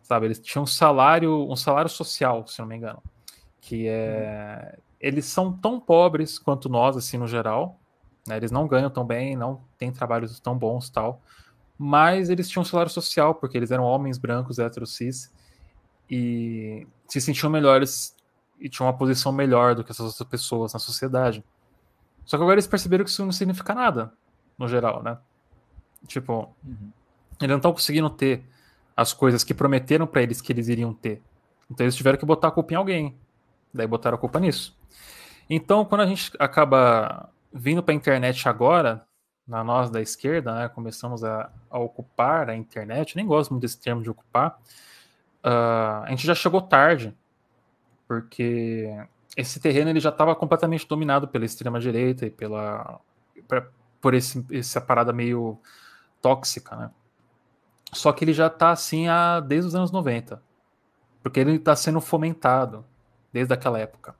sabe? Eles tinham um salário, um salário social, se não me engano, que é... Eles são tão pobres quanto nós, assim, no geral, né? Eles não ganham tão bem, não têm trabalhos tão bons tal, mas eles tinham um salário social, porque eles eram homens brancos, heteros, cis, e se sentiam melhores e tinham uma posição melhor do que essas outras pessoas na sociedade. Só que agora eles perceberam que isso não significa nada, no geral, né? Tipo, uhum. eles não estão conseguindo ter as coisas que prometeram para eles que eles iriam ter. Então eles tiveram que botar a culpa em alguém. Daí botaram a culpa nisso. Então, quando a gente acaba vindo para a internet agora, na nós da esquerda, né, começamos a, a, ocupar a internet, nem gosto muito desse termo de ocupar, uh, a gente já chegou tarde, porque esse terreno ele já estava completamente dominado pela extrema direita e pela pra, por esse, essa parada meio tóxica, né? Só que ele já está assim há, desde os anos 90, porque ele está sendo fomentado desde aquela época.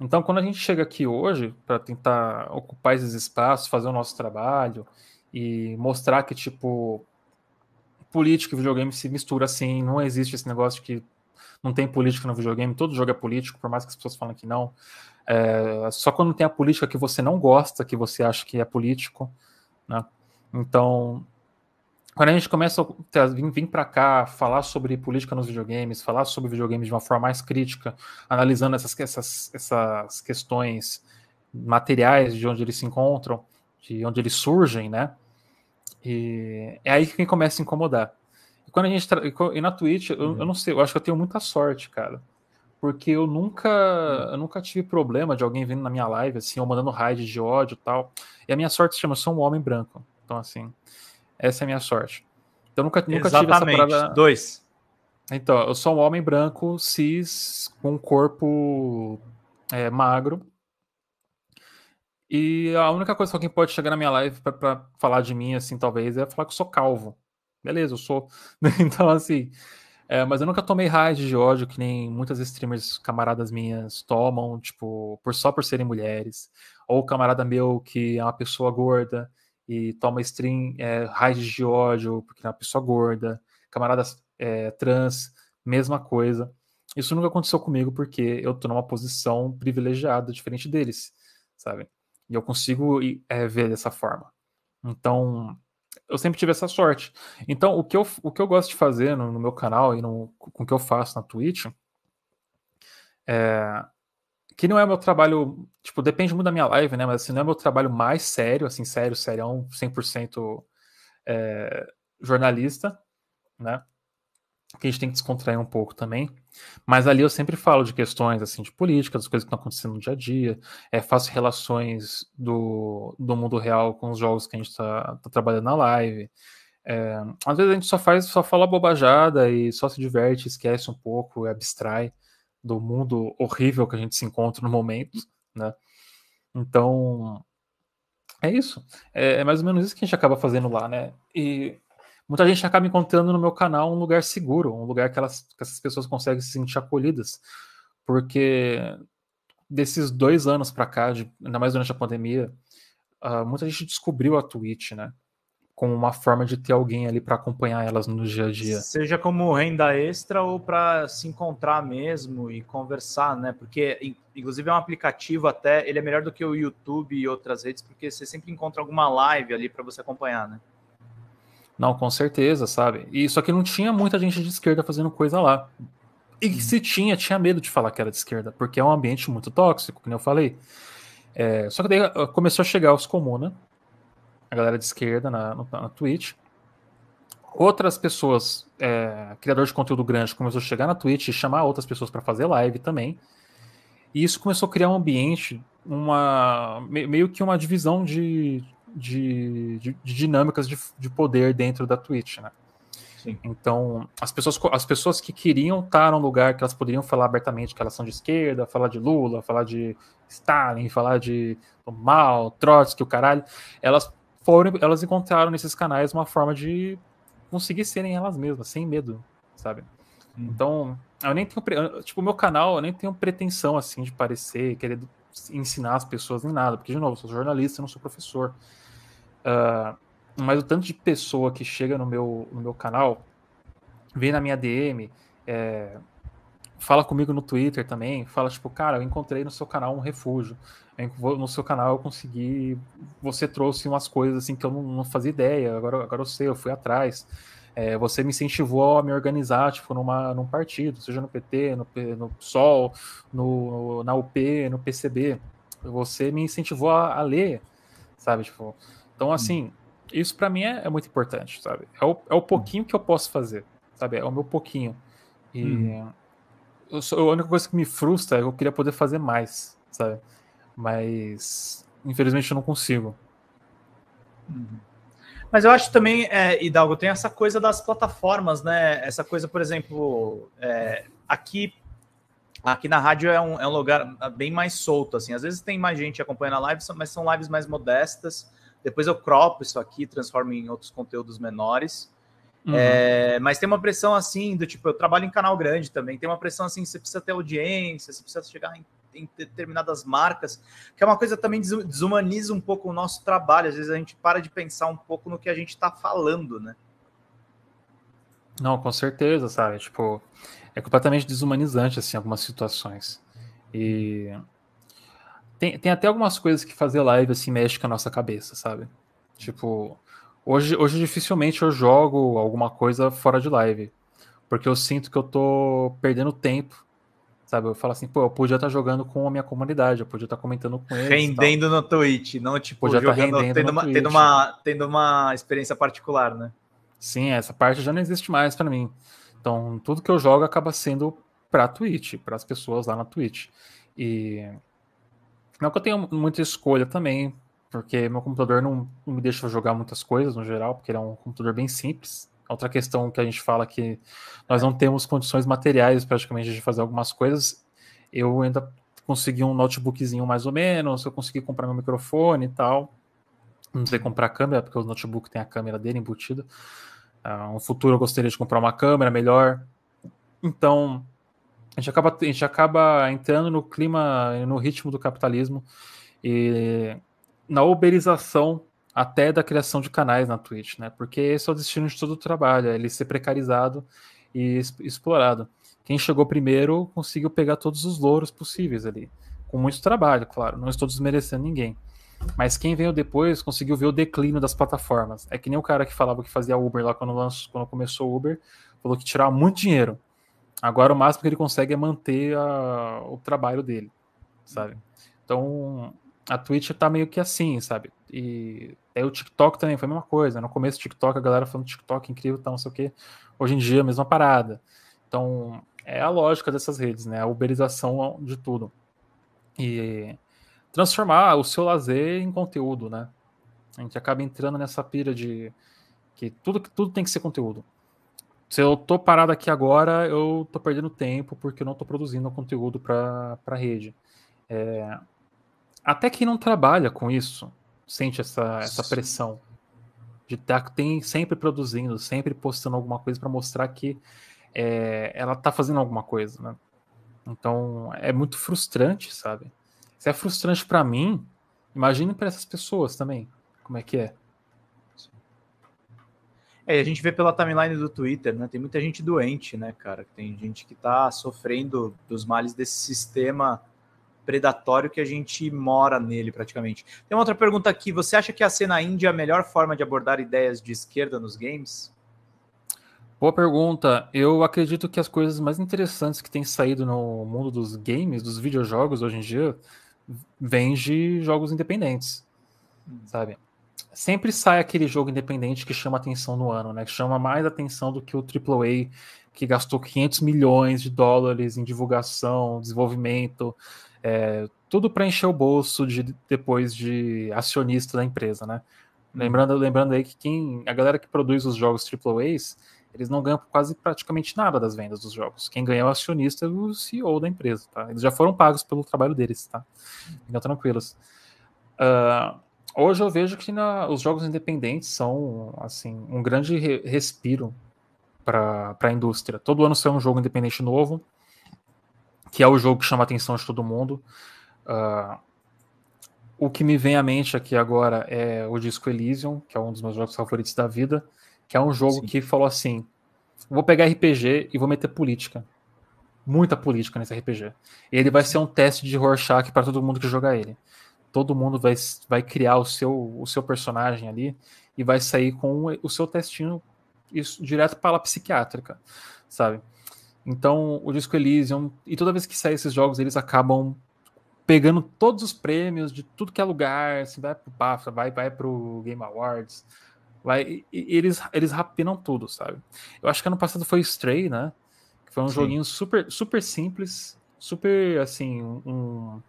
Então, quando a gente chega aqui hoje para tentar ocupar esses espaços, fazer o nosso trabalho e mostrar que, tipo, política e videogame se mistura assim, não existe esse negócio de que não tem política no videogame, todo jogo é político, por mais que as pessoas falem que não. É, só quando tem a política que você não gosta, que você acha que é político, né? Então, quando a gente começa a vir, vir para cá, falar sobre política nos videogames, falar sobre videogames de uma forma mais crítica, analisando essas, essas, essas questões materiais de onde eles se encontram, de onde eles surgem, né? E é aí que começa a incomodar. E quando a gente e na Twitch, eu, uhum. eu, não sei, eu acho que eu tenho muita sorte, cara. Porque eu nunca, uhum. eu nunca tive problema de alguém vindo na minha live assim, ou mandando raid de ódio e tal. E a minha sorte se chama eu sou um homem branco. Então assim, essa é a minha sorte. Então nunca, nunca tive essa parada. Dois. Então, eu sou um homem branco, cis, com um corpo é, magro. E a única coisa que alguém pode chegar na minha live para falar de mim, assim, talvez, é falar que eu sou calvo. Beleza, eu sou. então, assim. É, mas eu nunca tomei raid de ódio que nem muitas streamers camaradas minhas tomam, tipo, por só por serem mulheres. Ou camarada meu que é uma pessoa gorda e toma stream é, raids de ódio porque é uma pessoa gorda, camaradas é, trans, mesma coisa. Isso nunca aconteceu comigo porque eu tô numa posição privilegiada, diferente deles, sabe? E eu consigo é, ver dessa forma. Então, eu sempre tive essa sorte. Então, o que eu, o que eu gosto de fazer no, no meu canal e no, com o que eu faço na Twitch é, que não é meu trabalho, tipo, depende muito da minha live, né? Mas assim, não é meu trabalho mais sério, assim, sério, sério, 100% é, jornalista, né? Que a gente tem que descontrair um pouco também. Mas ali eu sempre falo de questões, assim, de política, das coisas que estão acontecendo no dia a dia, é, faço relações do, do mundo real com os jogos que a gente está tá trabalhando na live. É, às vezes a gente só faz, só fala bobajada e só se diverte, esquece um pouco, abstrai do mundo horrível que a gente se encontra no momento, né? Então, é isso. É, é, mais ou menos isso que a gente acaba fazendo lá, né? E muita gente acaba encontrando no meu canal um lugar seguro, um lugar que, elas, que essas pessoas conseguem se sentir acolhidas, porque desses dois anos para cá, de, ainda mais durante a pandemia, uh, muita gente descobriu a Twitch, né? Como uma forma de ter alguém ali para acompanhar elas no dia a dia. Seja como renda extra ou para se encontrar mesmo e conversar, né? Porque, inclusive, é um aplicativo até, ele é melhor do que o YouTube e outras redes, porque você sempre encontra alguma live ali para você acompanhar, né? Não, com certeza, sabe? E só que não tinha muita gente de esquerda fazendo coisa lá. E uhum. se tinha, tinha medo de falar que era de esquerda, porque é um ambiente muito tóxico, como eu falei. É, só que daí ah, começou a chegar os comunas a galera de esquerda na, na Twitch. Outras pessoas, é, criador de conteúdo grande, começou a chegar na Twitch e chamar outras pessoas para fazer live também. E isso começou a criar um ambiente, uma meio que uma divisão de, de, de, de dinâmicas de, de, poder dentro da Twitch, né? Sim. Então, as pessoas, as pessoas que queriam estar num lugar que elas poderiam falar abertamente que elas são de esquerda, falar de Lula, falar de Stalin, falar de Mal, Trotsky, o caralho, elas foram, elas encontraram nesses canais uma forma de conseguir serem elas mesmas, sem medo, sabe? Hum. Então, eu nem tenho, tipo, o meu canal, eu nem tenho pretensão, assim, de parecer, querer ensinar as pessoas nem nada, porque, de novo, eu sou jornalista, eu não sou professor. Uh, mas o tanto de pessoa que chega no meu, no meu canal, vem na minha DM, é, fala comigo no Twitter também, fala, tipo, cara, eu encontrei no seu canal um refúgio no seu canal eu consegui. Você trouxe umas coisas assim que eu não, não fazia ideia, agora, agora eu sei, eu fui atrás. É, você me incentivou a me organizar tipo, numa, num partido, seja no PT, no, no PSOL, no, na UP, no PCB. Você me incentivou a, a ler, sabe? Tipo, então, assim, isso para mim é, é, muito importante, sabe? É o, é o pouquinho que eu posso fazer, sabe? É o meu pouquinho. E, uhum. eu sou, a única coisa que me frustra é que eu queria poder fazer mais, sabe? Mas infelizmente eu não consigo. Uhum. Mas eu acho também, é, Hidalgo, tem essa coisa das plataformas, né? Essa coisa, por exemplo, é, aqui aqui na rádio é um, é um lugar bem mais solto, assim. Às vezes tem mais gente acompanhando a live, mas são lives mais modestas. Depois eu cropo isso aqui, transformo em outros conteúdos menores. Uhum. É, mas tem uma pressão assim, do tipo, eu trabalho em canal grande também, tem uma pressão assim, você precisa ter audiência, você precisa chegar em, em determinadas marcas, que é uma coisa também desumaniza um pouco o nosso trabalho. Às vezes a gente para de pensar um pouco no que a gente está falando, né? Não, com certeza, sabe? Tipo, é completamente desumanizante, assim, algumas situações. E tem, tem até algumas coisas que fazer live, assim, mexe com a nossa cabeça, sabe? Tipo, hoje, hoje dificilmente eu jogo alguma coisa fora de live, porque eu sinto que eu tô perdendo tempo, sabe? Eu falo assim, pô, eu podia estar tá jogando com a minha comunidade, eu podia estar tá comentando com eles. Rendendo no Twitch, não tipo, podia tá jogando, tá tendo, uma, tendo, uma, tendo uma experiência particular, né? Sim, essa parte já não existe mais para mim. Então, tudo que eu jogo acaba sendo para Twitch, para as pessoas lá na Twitch. E não que eu tenha muita escolha também, porque meu computador não, não, me deixa jogar muitas coisas no geral, porque ele é um computador bem simples. Outra questão que a gente fala que nós não temos condições materiais praticamente de fazer algumas coisas. Eu ainda consegui um notebookzinho mais ou menos, eu consegui comprar meu microfone e tal. Não sei comprar câmera, porque o notebook tem a câmera dele embutida. Uh, no futuro eu gostaria de comprar uma câmera melhor. Então, a gente acaba, a gente acaba entrando no clima, no ritmo do capitalismo e na uberização até da criação de canais na Twitch, né? Porque esse é o destino de todo o trabalho, é ele ser precarizado e explorado. Quem chegou primeiro conseguiu pegar todos os louros possíveis ali, com muito trabalho, claro. Não estou desmerecendo ninguém. Mas quem veio depois conseguiu ver o declínio das plataformas. É que nem o cara que falava que fazia Uber lá quando, lançou, quando começou o Uber, falou que tirava muito dinheiro. Agora o máximo que ele consegue é manter a, o trabalho dele, sabe? Então a Twitch tá meio que assim, sabe? E aí o TikTok também foi a mesma coisa. No começo TikTok a galera falando TikTok incrível, tal, não sei o quê. Hoje em dia a mesma parada. Então é a lógica dessas redes, né? A uberização de tudo. E transformar o seu lazer em conteúdo, né? A gente acaba entrando nessa pira de que tudo, tudo tem que ser conteúdo. Se eu tô parado aqui agora, eu tô perdendo tempo porque eu não tô produzindo conteúdo para a rede. É, até quem não trabalha com isso sente essa, essa pressão de estar tá, tem sempre produzindo, sempre postando alguma coisa para mostrar que é, ela tá fazendo alguma coisa, né? Então é muito frustrante, sabe? Se é frustrante para mim, imagine para essas pessoas também. Como é que é? É, a gente vê pela timeline do Twitter, né? Tem muita gente doente, né, cara? Tem gente que tá sofrendo dos males desse sistema predatório que a gente mora nele praticamente. Tem uma outra pergunta aqui. Você acha que a cena índia é a melhor forma de abordar ideias de esquerda nos games? Boa pergunta. Eu acredito que as coisas mais interessantes que têm saído no mundo dos games, dos videojogos hoje em dia, vem de jogos independentes, sabe? Sempre sai aquele jogo independente que chama atenção no ano, né? Que chama mais atenção do que o AAA, que gastou 500 milhões de dólares em divulgação, desenvolvimento, é, tudo para encher o bolso de, depois de acionista da empresa, né? Hum. Lembrando, lembrando aí que quem, a galera que produz os jogos AAAs, eles não ganham quase praticamente nada das vendas dos jogos. Quem ganha é o acionista e o CEO da empresa, tá? Eles já foram pagos pelo trabalho deles, tá? Fiquem tranquilos. Uh, hoje eu vejo que na, os jogos independentes são, assim, um grande re respiro para a indústria. Todo ano sai um jogo independente novo, que é o jogo que chama a atenção de todo mundo. Uh, o que me vem à mente aqui agora é o Disco Elysium, que é um dos meus jogos favoritos da vida que é um jogo Sim. que falou assim: vou pegar RPG e vou meter política. Muita política nesse RPG. Ele vai ser um teste de Rorschach para todo mundo que jogar ele. Todo mundo vai, vai criar o seu, o seu personagem ali e vai sair com o seu testinho isso, direto para a psiquiátrica, sabe? Então, o Disco Elysium, e toda vez que saem esses jogos, eles acabam pegando todos os prêmios de tudo que é lugar, assim, vai pro BAFTA, vai, vai pro Game Awards, Vai, eles, eles rapinam tudo, sabe? Eu acho que ano passado foi Stray, né? Foi um Sim. joguinho super, super simples, super assim, um,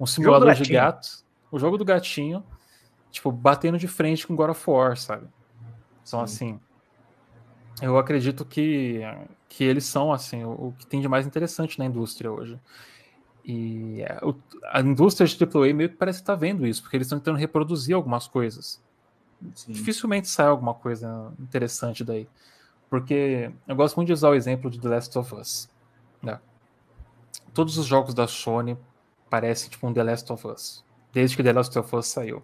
um simulador de gato. O jogo do gatinho, tipo, batendo de frente com God of War, sabe? Então, Sim. assim, eu acredito que, que eles são, assim, o, que tem de mais interessante na indústria hoje. E é, a indústria de AAA meio que parece estar tá vendo isso, porque eles estão tentando reproduzir algumas coisas. Sim. Dificilmente sai alguma coisa interessante daí. Porque eu gosto muito de usar o exemplo de The Last of Us. Né? Todos os jogos da Sony parecem tipo um The Last of Us. Desde que The Last of Us saiu.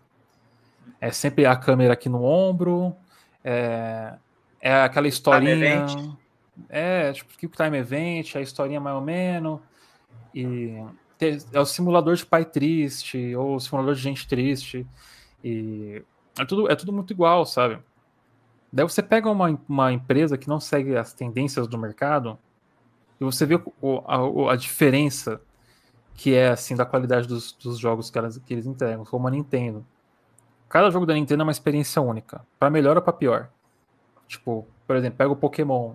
É sempre a câmera aqui no ombro. É, é aquela historinha. É, tipo, Keep Time Event, a historinha mais ou menos. E é o simulador de pai triste, ou o simulador de gente triste. E é tudo, é tudo muito igual, sabe? Daí você pega uma, uma empresa que não segue as tendências do mercado e você vê o, a, a, diferença que é assim da qualidade dos, dos jogos que, elas, que eles entregam, como a Nintendo. Cada jogo da Nintendo é uma experiência única, para melhor ou para pior. Tipo, por exemplo, pega o Pokémon,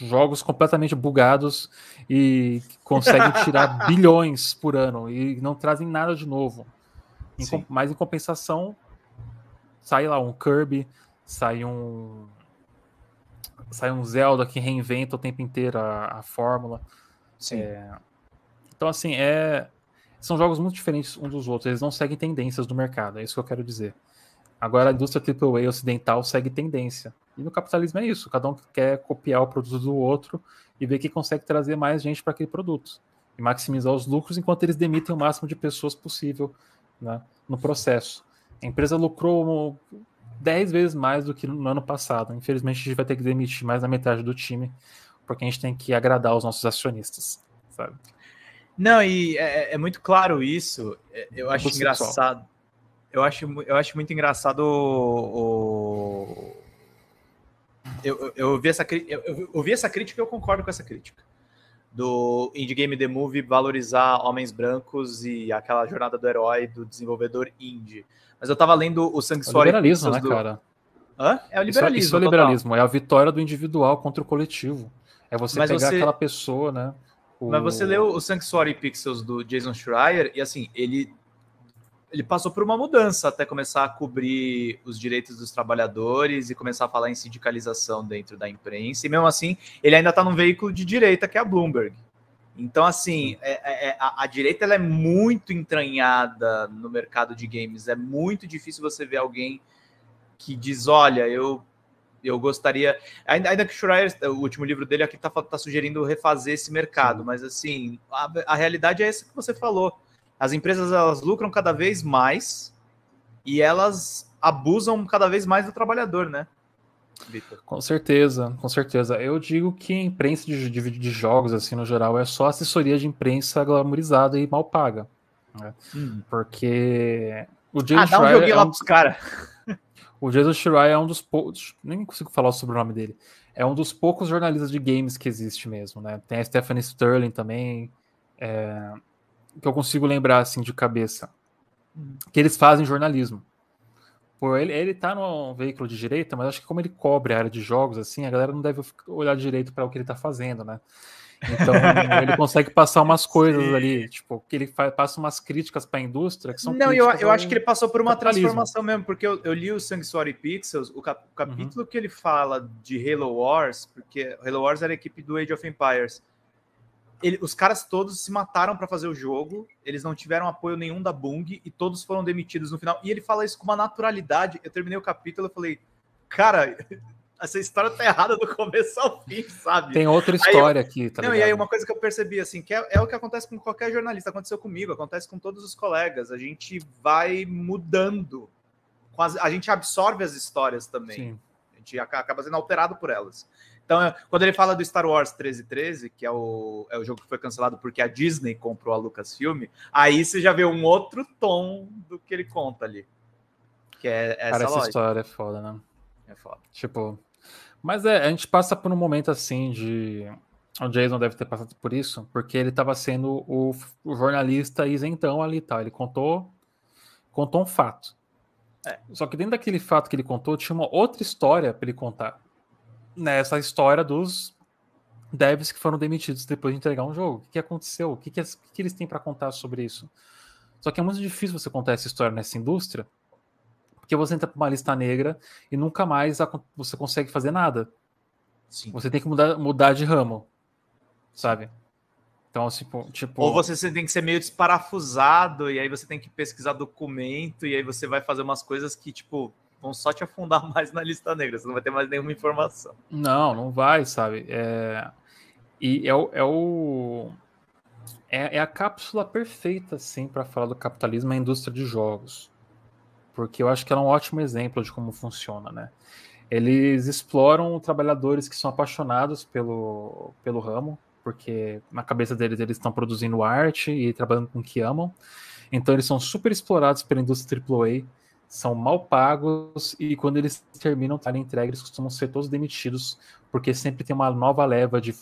jogos completamente bugados e conseguem tirar bilhões por ano e não trazem nada de novo. Em, mas em compensação, sai lá um Kirby, sai um sai um Zelda que reinventa o tempo inteiro a, a fórmula. É, então, assim, é, são jogos muito diferentes uns dos outros. Eles não seguem tendências do mercado, é isso que eu quero dizer. Agora, a indústria AAA ocidental segue tendência. E no capitalismo é isso: cada um quer copiar o produto do outro e ver que consegue trazer mais gente para aquele produto. E maximizar os lucros enquanto eles demitem o máximo de pessoas possível né, no processo. A empresa lucrou 10 vezes mais do que no ano passado. Infelizmente, a gente vai ter que demitir mais da metade do time, porque a gente tem que agradar os nossos acionistas, sabe? Não, e é, é muito claro isso. É, eu acho engraçado. Eu acho, eu acho muito engraçado o. o... Eu, eu, vi essa, eu, eu vi essa crítica e eu concordo com essa crítica. Do Indie Game The Movie valorizar homens brancos e aquela jornada do herói do desenvolvedor indie. Mas eu tava lendo o Sanctuary. É o liberalismo, né, do... cara? Hã? É o liberalismo. Isso, isso é o liberalismo, total. é a vitória do individual contra o coletivo. É você Mas pegar você... aquela pessoa, né? O... Mas você leu o Sanctuary Pixels do Jason Schreier e assim, ele ele passou por uma mudança até começar a cobrir os direitos dos trabalhadores e começar a falar em sindicalização dentro da imprensa. E mesmo assim, ele ainda está num veículo de direita que é a Bloomberg. Então, assim, é, é, é, a, a, direita ela é muito entranhada no mercado de games. É muito difícil você ver alguém que diz: olha, eu eu gostaria. Ainda, ainda que o Schreier, o último livro dele aqui está tá sugerindo refazer esse mercado, mas assim, a, a, realidade é essa que você falou. As empresas elas lucram cada vez mais e elas abusam cada vez mais do trabalhador, né? Victor. Com certeza, com certeza. Eu digo que a imprensa de, de, de, jogos, assim, no geral, é só assessoria de imprensa glamourizada e mal paga. Né? Hum. Porque o Jason ah, dá um joguinho é lá um... pros caras. O Jason Schreier é um dos poucos. Nem consigo falar o sobrenome dele. É um dos poucos jornalistas de games que existe mesmo, né? Tem a Stephanie Sterling também. É... Que eu consigo lembrar assim de cabeça. Hum. Que eles fazem jornalismo. Pô, ele, ele tá no veículo de direita, mas acho que como ele cobre a área de jogos, assim, a galera não deve olhar direito para o que ele tá fazendo, né? Então ele consegue passar umas coisas Sim. ali, tipo, que ele faz, passa umas críticas para a indústria que são. Não, eu, eu acho que ele passou por uma transformação mesmo, porque eu, eu li o Sanctuary Pixels, o, cap, o capítulo uhum. que ele fala de Halo Wars, porque Halo Wars era a equipe do Age of Empires ele, os caras todos se mataram para fazer o jogo, eles não tiveram apoio nenhum da Bung e todos foram demitidos no final. E ele fala isso com uma naturalidade. Eu terminei o capítulo e falei, cara, essa história tá errada do começo ao fim, sabe? Tem outra história eu, aqui, tá não, E aí uma coisa que eu percebi, assim, que é, é, o que acontece com qualquer jornalista, aconteceu comigo, acontece com todos os colegas. A gente vai mudando. A gente absorve as histórias também. Sim. A gente acaba sendo alterado por elas. Então, é, quando ele fala do Star Wars 1313, que é o, é o jogo que foi cancelado porque a Disney comprou a Lucasfilm, aí você já vê um outro tom do que ele conta ali. Que é essa Cara, essa história é foda, né? É foda. Tipo. Mas é, a gente passa por um momento assim de. O Jason deve ter passado por isso, porque ele estava sendo o, o, jornalista isentão ali e tal. Ele contou, contou um fato. É. Só que dentro daquele fato que ele contou, tinha uma outra história para ele contar nessa história dos devs que foram demitidos depois de entregar um jogo. O que, aconteceu? O que, que, o que eles têm para contar sobre isso? Só que é muito difícil você contar essa história nessa indústria, porque você entra para uma lista negra e nunca mais você consegue fazer nada. Sim. Você tem que mudar, mudar de ramo, sabe? Então, tipo, tipo. Ou você tem que ser meio desparafusado, e aí você tem que pesquisar documento, e aí você vai fazer umas coisas que, tipo, vão só te afundar mais na lista negra, você não vai ter mais nenhuma informação. Não, não vai, sabe? É... E é o. É, o... É, é a cápsula perfeita, assim, para falar do capitalismo, a indústria de jogos. Porque eu acho que ela é um ótimo exemplo de como funciona, né? Eles exploram trabalhadores que são apaixonados pelo, pelo ramo, porque na cabeça deles eles estão produzindo arte e trabalhando com o que amam. Então eles são super explorados pela indústria AAA, são mal pagos e quando eles terminam estar entregue, eles costumam ser todos demitidos, porque sempre tem uma nova leva de,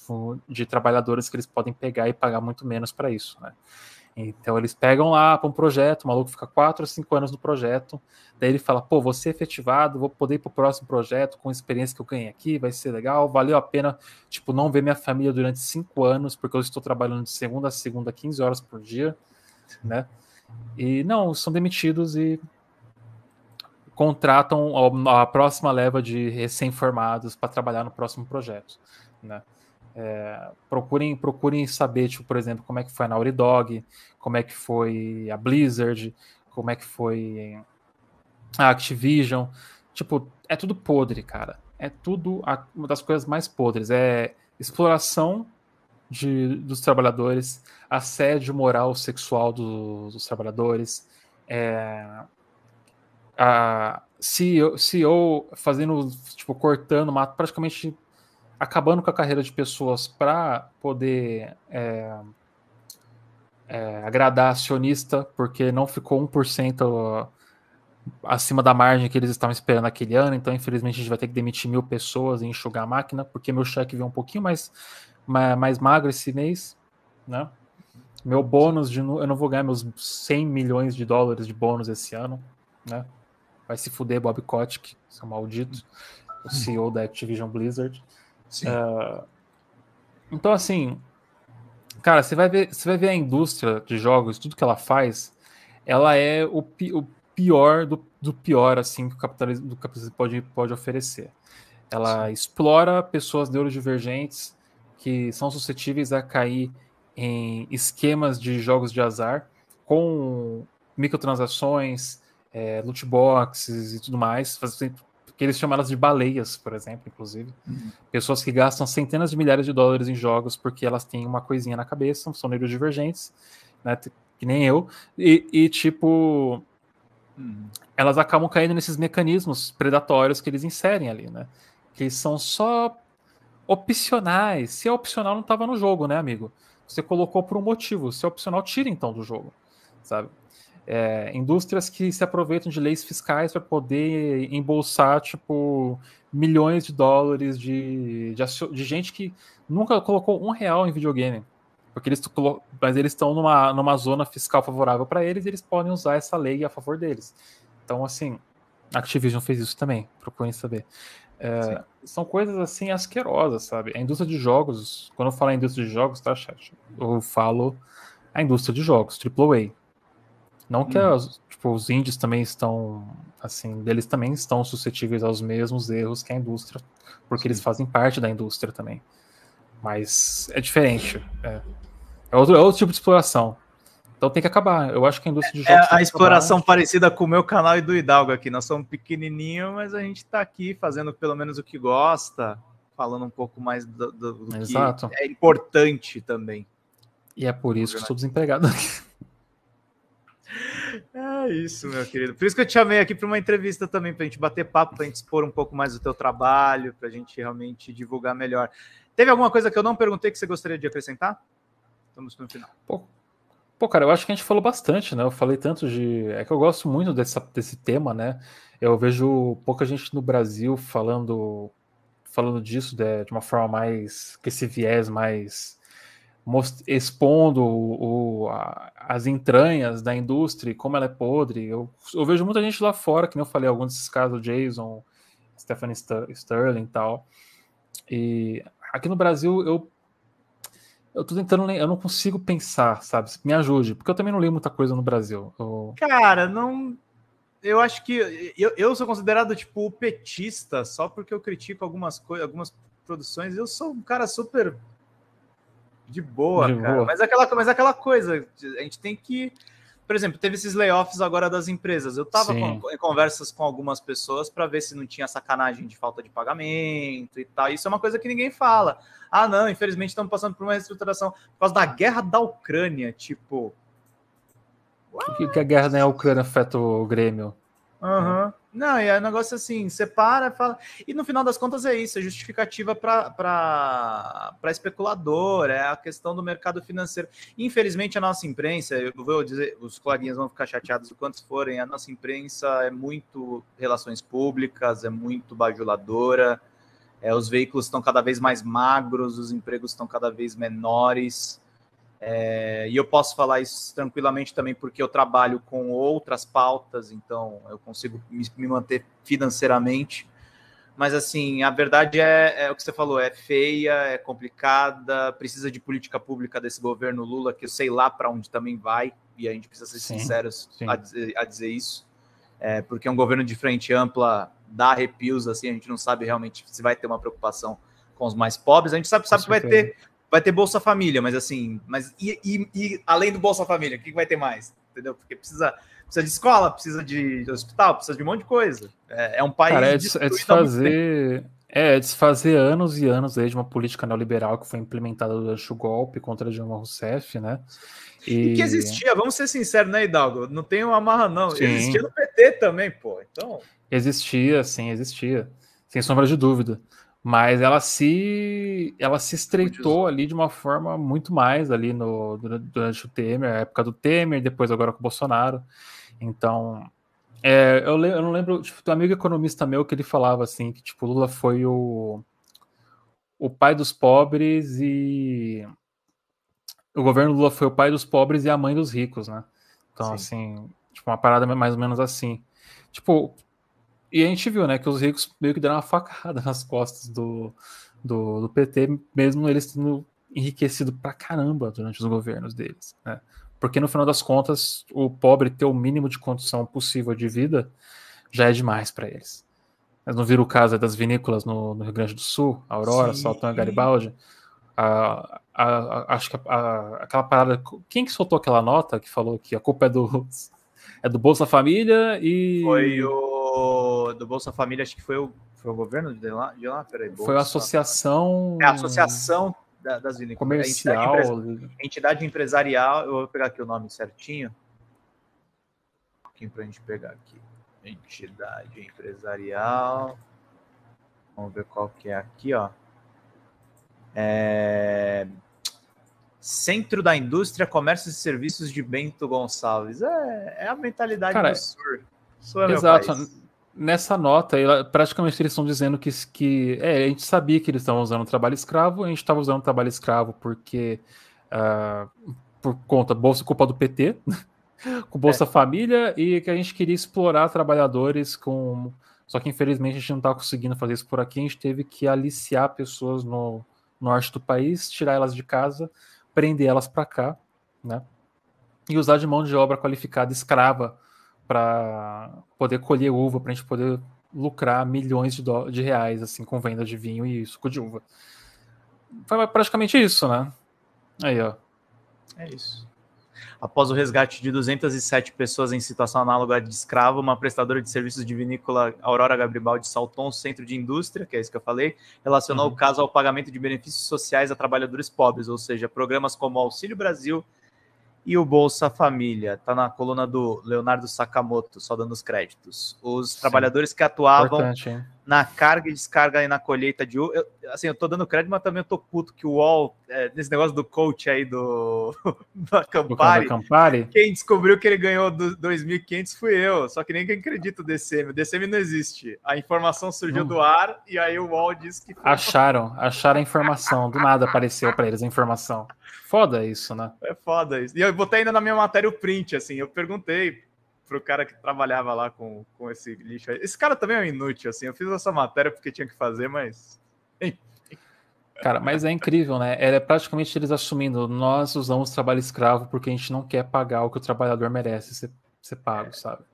de trabalhadores que eles podem pegar e pagar muito menos para isso, né? Então eles pegam lá para um projeto, o maluco fica quatro ou cinco anos no projeto, daí ele fala, pô, vou ser efetivado, vou poder ir para o próximo projeto com a experiência que eu ganhei aqui, vai ser legal, valeu a pena, tipo, não ver minha família durante cinco anos, porque eu estou trabalhando de segunda a segunda, 15 horas por dia, né? E não, são demitidos e contratam a próxima leva de recém-formados para trabalhar no próximo projeto, né? É, procurem, procurem saber, tipo, por exemplo, como é que foi a Naughty Dog, como é que foi a Blizzard, como é que foi a Activision. Tipo, é tudo podre, cara. É tudo a, uma das coisas mais podres. É exploração de, dos trabalhadores, assédio moral sexual do, dos trabalhadores, é, a CEO, CEO fazendo, tipo, cortando, praticamente acabando com a carreira de pessoas para poder é, é, agradar acionista, porque não ficou 1% acima da margem que eles estavam esperando aquele ano, então infelizmente a gente vai ter que demitir mil pessoas e enxugar a máquina, porque meu cheque veio um pouquinho mais, mais, mais magro esse mês, né? Meu bônus, de, eu não vou ganhar meus 100 milhões de dólares de bônus esse ano, né? Vai se fuder Bob Kotick, seu maldito, o CEO da Activision Blizzard. Uh, então, assim, cara, você vai, ver, você vai ver a indústria de jogos, tudo que ela faz, ela é o, pi, o pior do, do, pior, assim, que o capitalismo, do capitalismo pode, pode oferecer. Ela Sim. explora pessoas neurodivergentes que são suscetíveis a cair em esquemas de jogos de azar com microtransações, é, loot boxes e tudo mais, que eles chamam elas de baleias, por exemplo, inclusive. Uhum. Pessoas que gastam centenas de milhares de dólares em jogos porque elas têm uma coisinha na cabeça, são neurodivergentes, né, que nem eu, e, e tipo, uhum. elas acabam caindo nesses mecanismos predatórios que eles inserem ali, né? Que são só opcionais. Se é opcional, não estava no jogo, né, amigo? Você colocou por um motivo. Se é opcional, tira então do jogo, sabe? É, indústrias que se aproveitam de leis fiscais para poder embolsar tipo milhões de dólares de, de, de, gente que nunca colocou um real em videogame. Porque eles, mas eles estão numa, numa zona fiscal favorável para eles e eles podem usar essa lei a favor deles. Então, assim, a Activision fez isso também, procurem saber. É, são coisas assim asquerosas, sabe? A indústria de jogos, quando eu falo indústria de jogos, tá, chat? Eu falo a indústria de jogos, AAA. Não que hum. as, tipo, os índios também estão, assim, eles também estão suscetíveis aos mesmos erros que a indústria, porque Sim. eles fazem parte da indústria também. Mas é diferente. É, é, outro, é outro tipo de exploração. Então tem que acabar. Eu acho que a indústria de é jogos. É a exploração acabar. parecida com o meu canal e do Hidalgo aqui. Nós somos pequenininho, mas a gente está aqui fazendo pelo menos o que gosta, falando um pouco mais do, do, do Exato. que é importante também. E é por isso que estou desempregado aqui. É isso, meu querido. Por isso que eu te chamei aqui para uma entrevista também, para a gente bater papo, para a gente expor um pouco mais o teu trabalho, para a gente realmente divulgar melhor. Teve alguma coisa que eu não perguntei que você gostaria de acrescentar? Estamos no final. Pô, pô, cara, eu acho que a gente falou bastante, né? Eu falei tanto de. É que eu gosto muito dessa, desse tema, né? Eu vejo pouca gente no Brasil falando falando disso de, de uma forma mais. com esse viés mais expondo o, a, as entranhas da indústria, como ela é podre. Eu, eu, vejo muita gente lá fora, que nem eu falei, alguns desses casos, Jason, Stephanie Sterling e tal. E aqui no Brasil, eu Eu tô tentando, eu não consigo pensar, sabe? Me ajude, porque eu também não leio muita coisa no Brasil. Eu... Cara, não. Eu acho que eu, eu sou considerado tipo o petista só porque eu critico algumas coisas, algumas produções. Eu sou um cara super de boa, de cara. Boa. Mas aquela, mas aquela coisa, a gente tem que por exemplo, teve esses layoffs agora das empresas. Eu estava em conversas com algumas pessoas para ver se não tinha sacanagem de falta de pagamento e tal. Isso é uma coisa que ninguém fala. Ah, não, infelizmente estamos passando por uma reestruturação por causa da guerra da Ucrânia. Tipo. O que, que a guerra da Ucrânia afeta o Grêmio? Aham. Uhum. Não, e é um negócio assim, separa, fala. E no final das contas é isso, é justificativa para especulador, é a questão do mercado financeiro. Infelizmente, a nossa imprensa, eu vou dizer, os coleguinhas vão ficar chateados o quantos forem, a nossa imprensa é muito relações públicas, é muito bajuladora, é, os veículos estão cada vez mais magros, os empregos estão cada vez menores. É, e eu posso falar isso tranquilamente também porque eu trabalho com outras pautas, então eu consigo me, manter financeiramente. Mas assim, a verdade é, é, o que você falou, é feia, é complicada, precisa de política pública desse governo Lula, que eu sei lá para onde também vai, e a gente precisa ser sim, sinceros sim. A, dizer, a, dizer, isso. É, porque um governo de frente ampla dá arrepios, assim, a gente não sabe realmente se vai ter uma preocupação com os mais pobres. A gente sabe, sabe que vai ter vai ter Bolsa Família, mas assim, mas e, e, e além do Bolsa Família, o que vai ter mais? Entendeu? Porque precisa, precisa de escola, precisa de hospital, precisa de um monte de coisa. É, é um país. Cara, é, é desfazer. É, é desfazer anos e anos aí de uma política neoliberal que foi implementada durante o golpe contra Dilma Rousseff, né? E... e... que existia, vamos ser sinceros, né, Hidalgo? Não tem uma amarra, não. Sim. Existia no PT também, pô. Então. Existia, sim, existia. Sem sombra de dúvida mas ela se ela se estreitou ali de uma forma muito mais ali no durante o Temer, a época do Temer, depois agora com o Bolsonaro. Então, é, eu, eu, não lembro, tipo, tem um amigo economista meu que ele falava assim que tipo Lula foi o o pai dos pobres e o governo Lula foi o pai dos pobres e a mãe dos ricos, né? Então, Sim. assim, tipo uma parada mais ou menos assim. Tipo, e a gente viu, né, que os ricos meio que deram uma facada nas costas do, do, do PT, mesmo eles tendo enriquecido pra caramba durante os governos deles, né? Porque no final das contas, o pobre ter o mínimo de condição possível de vida já é demais para eles. Mas não viram o caso das vinícolas no, no, Rio Grande do Sul, Aurora, Sim. Saltão e Garibaldi? A, a, a, acho que aquela parada. Quem que soltou aquela nota que falou que a culpa é do, é do Bolsa Família e. Foi o do, Bolsa Família, acho que foi o, foi o governo de lá, de lá peraí, Bolsa, foi a associação. É a associação da, das vinícolas. Comercial. A entidade, entidade, empresarial, eu vou pegar aqui o nome certinho. Um pouquinho para a gente pegar aqui. Entidade empresarial. Vamos ver qual que é aqui, ó. É... Centro da Indústria, Comércio e Serviços de Bento Gonçalves. É, é a mentalidade Cara, do sur. É Exato. Nessa nota, praticamente eles estão dizendo que, que é, a gente sabia que eles estavam usando trabalho escravo, a gente estava usando trabalho escravo porque uh, por conta bolsa culpa do PT, com Bolsa é. Família e que a gente queria explorar trabalhadores com só que infelizmente a gente não está conseguindo fazer isso por aqui, a gente teve que aliciar pessoas no norte do país, tirar elas de casa, prender elas para cá, né? E usar de mão de obra qualificada escrava para poder colher uva, para a gente poder lucrar milhões de, de reais assim com venda de vinho e suco de uva. Foi praticamente isso, né? Aí, ó. É isso. Após o resgate de 207 pessoas em situação análoga de escravo, uma prestadora de serviços de vinícola Aurora Gabribaldi Salton, Centro de Indústria, que é isso que eu falei, relacionou uhum. o caso ao pagamento de benefícios sociais a trabalhadores pobres, ou seja, programas como Auxílio Brasil e o Bolsa Família, está na coluna do Leonardo Sakamoto, só dando os créditos. Os Sim. trabalhadores que atuavam na carga e descarga e na colheita de uva. assim, eu tô dando crédito, mas também eu tô puto que o UOL, é, nesse negócio do coach aí do, da Campari, Campari, quem descobriu que ele ganhou do 2.500 fui eu, só que ninguém acredita o DCM. O DCM não existe. A informação surgiu hum. do ar e aí o UOL disse que. Acharam, acharam a informação, do nada apareceu para eles a informação. Foda isso, né? É foda isso. E eu botei ainda na minha matéria o print, assim, eu perguntei pro cara que trabalhava lá com, com esse lixo aí. Esse cara também é um inútil, assim. Eu fiz essa matéria porque tinha que fazer, mas. Cara, mas é incrível, né? É praticamente eles assumindo, nós usamos trabalho escravo porque a gente não quer pagar o que o trabalhador merece ser, ser pago, sabe?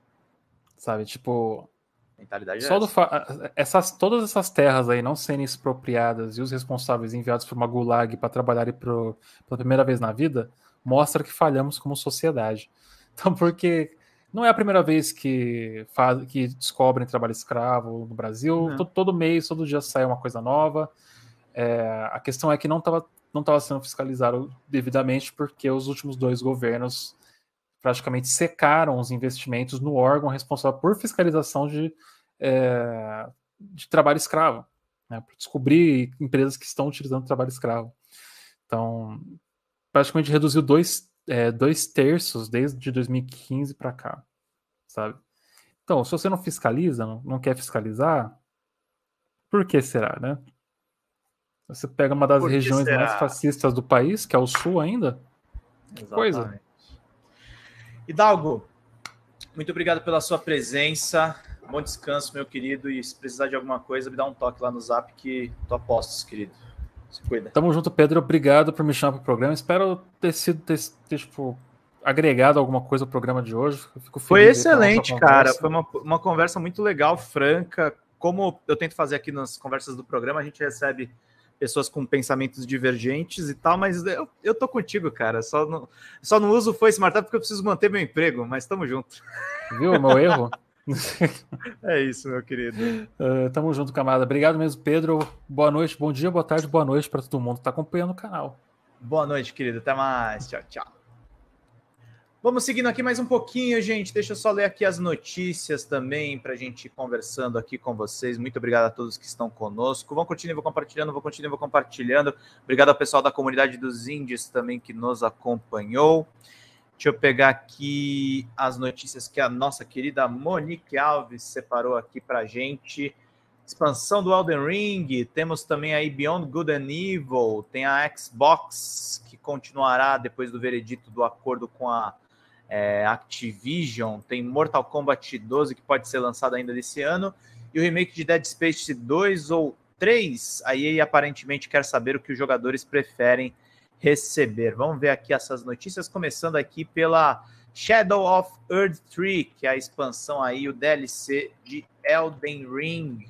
Sabe, tipo, Mentalidade Só é do fa... essas, todas essas terras aí não serem expropriadas e os responsáveis enviados para uma gulag para trabalharem pro, pela primeira vez na vida mostra que falhamos como sociedade. Então, porque não é a primeira vez que, faz, que descobrem trabalho escravo no Brasil. Todo, todo, mês, todo dia sai uma coisa nova. É, a questão é que não estava não tava sendo fiscalizado devidamente porque os últimos dois governos praticamente secaram os investimentos no órgão responsável por fiscalização de, é, de trabalho escravo, né, para descobrir empresas que estão utilizando trabalho escravo. Então, praticamente reduziu dois, é, dois terços desde 2015 para cá, sabe? Então, se você não fiscaliza, não, quer fiscalizar, por que será, né? Você pega uma das regiões será? mais fascistas do país, que é o sul ainda. Que Exatamente. coisa. Hidalgo, muito obrigado pela sua presença. Bom descanso, meu querido. E se precisar de alguma coisa, me dá um toque lá no zap que tô a postos, querido. Se cuida. Tamo junto, Pedro. Obrigado por me chamar pro programa. Espero ter sido ter, ter, tipo, agregado alguma coisa ao programa de hoje. Foi excelente, cara. Foi uma, uma conversa muito legal, franca. Como eu tento fazer aqui nas conversas do programa, a gente recebe pessoas com pensamentos divergentes e tal, mas eu, eu tô contigo, cara. Só não, só não uso foi Smart porque eu preciso manter meu emprego, mas tamo junto. Viu meu erro? é isso, meu querido. Uh, tamo junto, camarada. Obrigado mesmo, Pedro. Boa noite, bom dia, boa tarde, boa noite para todo mundo que tá acompanhando o canal. Boa noite, querido. Até mais. Tchau, tchau. Vamos seguindo aqui mais um pouquinho, gente. Deixa eu só ler aqui as notícias também para a gente ir conversando aqui com vocês. Muito obrigado a todos que estão conosco. Vão continuar, vou compartilhando, vou continuar, vou compartilhando. Obrigado ao pessoal da comunidade dos índios também que nos acompanhou. Deixa eu pegar aqui as notícias que a nossa querida Monique Alves separou aqui para gente. Expansão do Elden Ring, temos também aí Beyond Good and Evil, tem a Xbox que continuará depois do veredito do acordo com a é, Activision, tem Mortal Kombat 12 que pode ser lançado ainda desse ano, e o remake de Dead Space 2 ou 3, a EA aparentemente quer saber o que os jogadores preferem receber. Vamos ver aqui essas notícias, começando aqui pela Shadow of Earth 3, que é a expansão aí, o DLC de Elden Ring.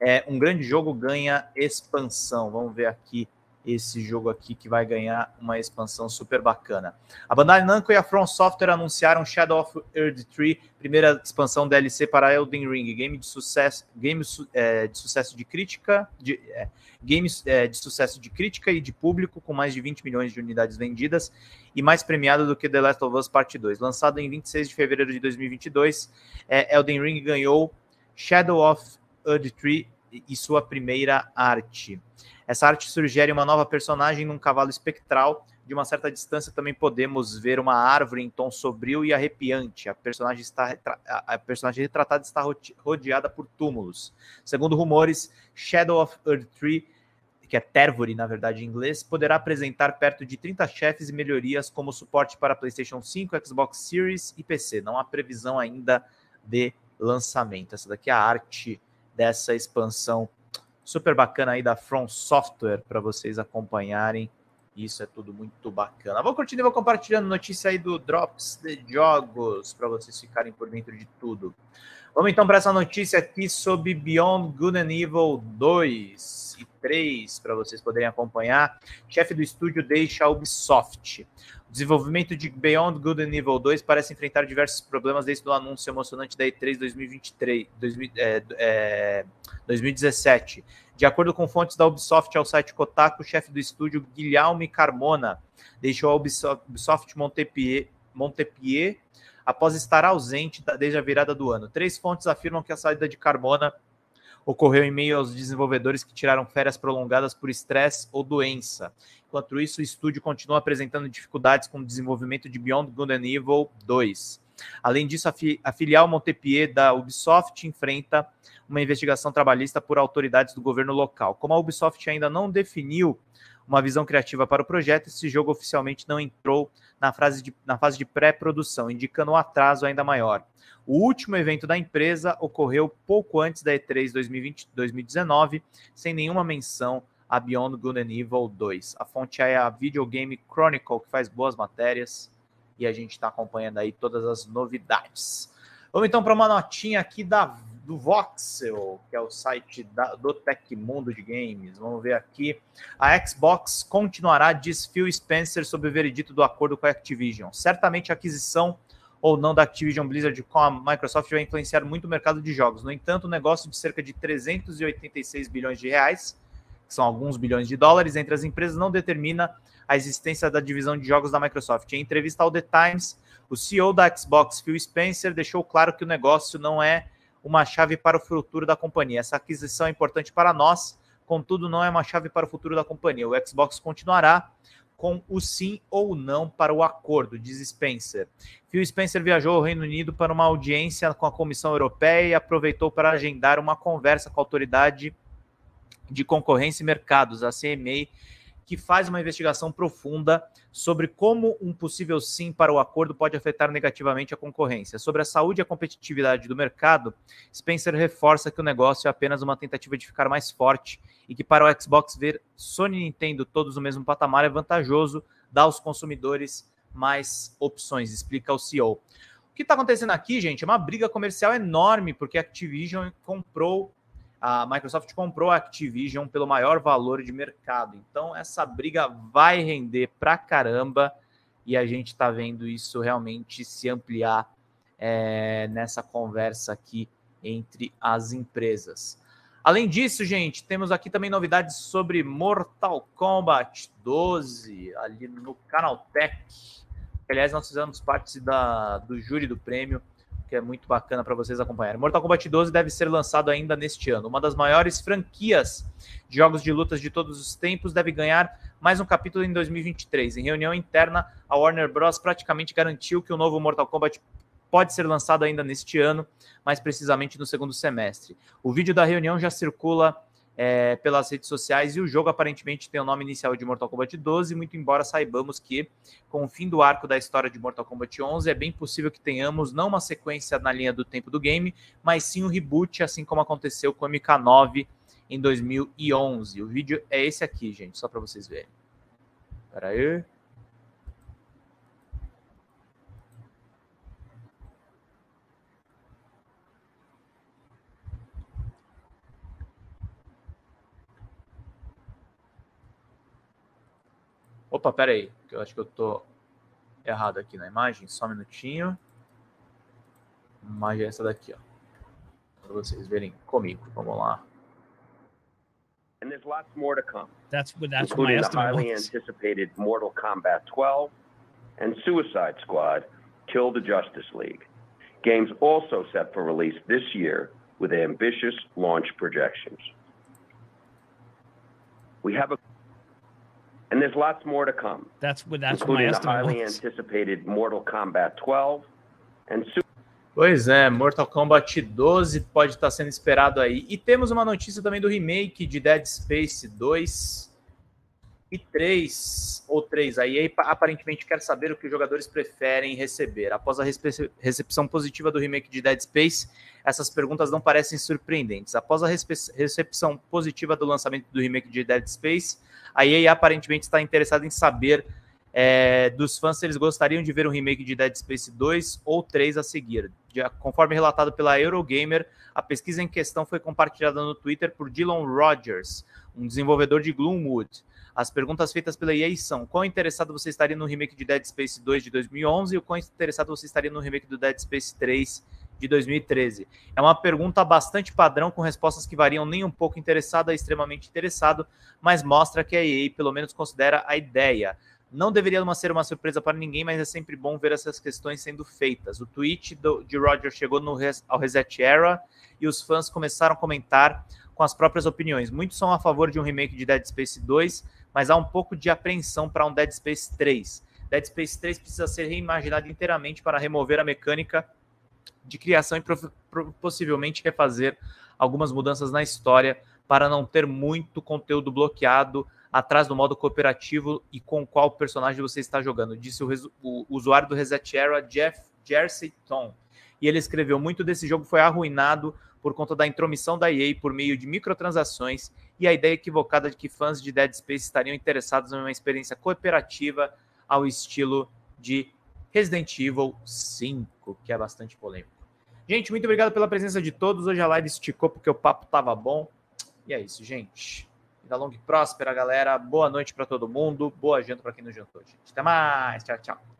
É, um grande jogo ganha expansão. Vamos ver aqui esse jogo aqui que vai ganhar uma expansão super bacana. A Bandai Namco e a From Software anunciaram Shadow of Earth 3, primeira expansão DLC para Elden Ring, game de sucesso, game é, de sucesso de crítica, de, é, games é, de sucesso de crítica e de público, com mais de 20 milhões de unidades vendidas e mais premiado do que The Last of Us Part 2. Lançado em 26 de fevereiro de 2022, é, Elden Ring ganhou Shadow of Earth 3 e sua primeira arte. Essa arte sugere uma nova personagem num cavalo espectral. De uma certa distância também podemos ver uma árvore em tom sombrio e arrepiante. A personagem, está, a personagem retratada está rodeada por túmulos. Segundo rumores, Shadow of Earth Tree, que é Tervory, na verdade, em inglês, poderá apresentar perto de 30 chefes e melhorias como suporte para PlayStation 5, Xbox Series e PC. Não há previsão ainda de lançamento. Essa daqui é a arte dessa expansão super bacana aí da From Software para vocês acompanharem. Isso é tudo muito bacana. Vou continuar compartilhando notícia aí do Drops de Jogos para vocês ficarem por dentro de tudo. Vamos então para essa notícia aqui sobre Beyond Good and Evil 2 e 3 para vocês poderem acompanhar. Chefe do estúdio deixa a Ubisoft. O desenvolvimento de Beyond Good and Evil 2 parece enfrentar diversos problemas desde o anúncio emocionante da E3 2023, 2000, é, é, 2017. De acordo com fontes da Ubisoft ao site Kotaku, o chefe do estúdio, Guilherme Carmona, deixou a Ubisoft Montpellier, Montpellier após estar ausente desde a virada do ano. Três fontes afirmam que a saída de Carmona ocorreu em meio aos desenvolvedores que tiraram férias prolongadas por estresse ou doença. Enquanto isso, o estúdio continua apresentando dificuldades com o desenvolvimento de Beyond Good and Evil 2. Além disso, a, fi a filial Montpellier da Ubisoft enfrenta uma investigação trabalhista por autoridades do governo local. Como a Ubisoft ainda não definiu uma visão criativa para o projeto, esse jogo oficialmente não entrou na fase de, na fase de pré-produção, indicando um atraso ainda maior. O último evento da empresa ocorreu pouco antes da E3 2020, 2019, sem nenhuma menção a Beyond Good and Evil 2. A fonte é a Video Game Chronicle, que faz boas matérias, e a gente está acompanhando aí todas as novidades. Vamos então para uma notinha aqui da, do Voxel, que é o site da, do Tecmundo de Games. Vamos ver aqui. A Xbox continuará, diz Phil Spencer, sobre o veredito do acordo com a Activision. Certamente a aquisição ou não da Activision Blizzard com a Microsoft vai influenciar muito o mercado de jogos. No entanto, o negócio de cerca de 386 bilhões de reais, que são alguns bilhões de dólares, entre as empresas não determina a existência da divisão de jogos da Microsoft. Em entrevista ao The Times, o CEO da Xbox, Phil Spencer, deixou claro que o negócio não é uma chave para o futuro da companhia. Essa aquisição é importante para nós, contudo, não é uma chave para o futuro da companhia. O Xbox continuará com o sim ou não para o acordo, diz Spencer. Phil Spencer viajou ao Reino Unido para uma audiência com a Comissão Europeia e aproveitou para agendar uma conversa com a Autoridade de Concorrência e Mercados, a CMA, que faz uma investigação profunda sobre como um possível sim para o acordo pode afetar negativamente a concorrência. Sobre a saúde e a competitividade do mercado, Spencer reforça que o negócio é apenas uma tentativa de ficar mais forte e que para o Xbox ver Sony e Nintendo todos no mesmo patamar é vantajoso, dar aos consumidores mais opções, explica o CEO. O que está acontecendo aqui, gente, é uma briga comercial enorme, porque a Activision comprou a Microsoft comprou a Activision pelo maior valor de mercado. Então, essa briga vai render pra caramba e a gente está vendo isso realmente se ampliar é, nessa conversa aqui entre as empresas. Além disso, gente, temos aqui também novidades sobre Mortal Kombat 12 ali no Canaltech. Aliás, nós fizemos parte da, do júri do prêmio que é muito bacana para vocês acompanharem. Mortal Kombat 12 deve ser lançado ainda neste ano. Uma das maiores franquias de jogos de lutas de todos os tempos deve ganhar mais um capítulo em 2023. Em reunião interna, a Warner Bros. praticamente garantiu que o novo Mortal Kombat pode ser lançado ainda neste ano, mais precisamente no segundo semestre. O vídeo da reunião já circula é, pelas redes sociais e o jogo aparentemente tem o nome inicial de Mortal Kombat 12, muito embora saibamos que com o fim do arco da história de Mortal Kombat 11 é bem possível que tenhamos não uma sequência na linha do tempo do game, mas sim um reboot, assim como aconteceu com o MK9 em 2011. O vídeo é esse aqui, gente, só para vocês verem. Espera aí. Opa, pera aí, que eu acho que eu tô errado aqui na imagem. Só um minutinho. A imagem é essa daqui, ó. Para vocês verem comigo. Vamos lá. And there's lots more to come. That's what that's what my including the estimate highly was. anticipated Mortal Kombat 12 and Suicide Squad: Kill the Justice League. Games also set for release this year with ambitious launch projections. We have a and there's lots more to come, That's what that's what my including the estimate highly was. anticipated Mortal Kombat 12 and Su- Pois é, Mortal Kombat 12 pode estar sendo esperado aí. E temos uma notícia também do remake de Dead Space 2 e 3, ou 3. A aparentemente quer saber o que os jogadores preferem receber. Após a recepção positiva do remake de Dead Space, essas perguntas não parecem surpreendentes. Após a recepção positiva do lançamento do remake de Dead Space, a EA aparentemente está interessada em saber é, dos fãs se eles gostariam de ver um remake de Dead Space 2 ou 3 a seguir. De- conforme relatado pela Eurogamer, a pesquisa em questão foi compartilhada no Twitter por Dylan Rogers, um desenvolvedor de Gloomwood. As perguntas feitas pela EA são: quão interessado você estaria no remake de Dead Space 2 de 2011 e o quão interessado você estaria no remake do Dead Space 3 de 2013? É uma pergunta bastante padrão, com respostas que variam nem um pouco interessado a extremamente interessado, mas mostra que a EA pelo menos considera a ideia. Não deveria ser uma surpresa para ninguém, mas é sempre bom ver essas questões sendo feitas. O tweet do- de Roger chegou no ao Reset Era e os fãs começaram a comentar com as próprias opiniões. Muitos são a favor de um remake de Dead Space 2, mas há um pouco de apreensão para um Dead Space 3. Dead Space 3 precisa ser reimaginado inteiramente para remover a mecânica de criação e possivelmente refazer algumas mudanças na história para não ter muito conteúdo bloqueado atrás do modo cooperativo e com qual personagem você está jogando, disse o, o usuário do Reset Era, Jeff Jersey Tom. E ele escreveu: muito desse jogo foi arruinado por conta da intromissão da EA por meio de microtransações e a ideia equivocada de que fãs de Dead Space estariam interessados em uma experiência cooperativa ao estilo de Resident Evil 5, que é bastante polêmico. Gente, muito obrigado pela presença de todos. Hoje a live esticou porque o papo tava bom. E é isso, gente. Vida longa e próspera, galera. Boa noite para todo mundo. Boa janta para quem não jantou, gente. Até mais. Tchau, tchau.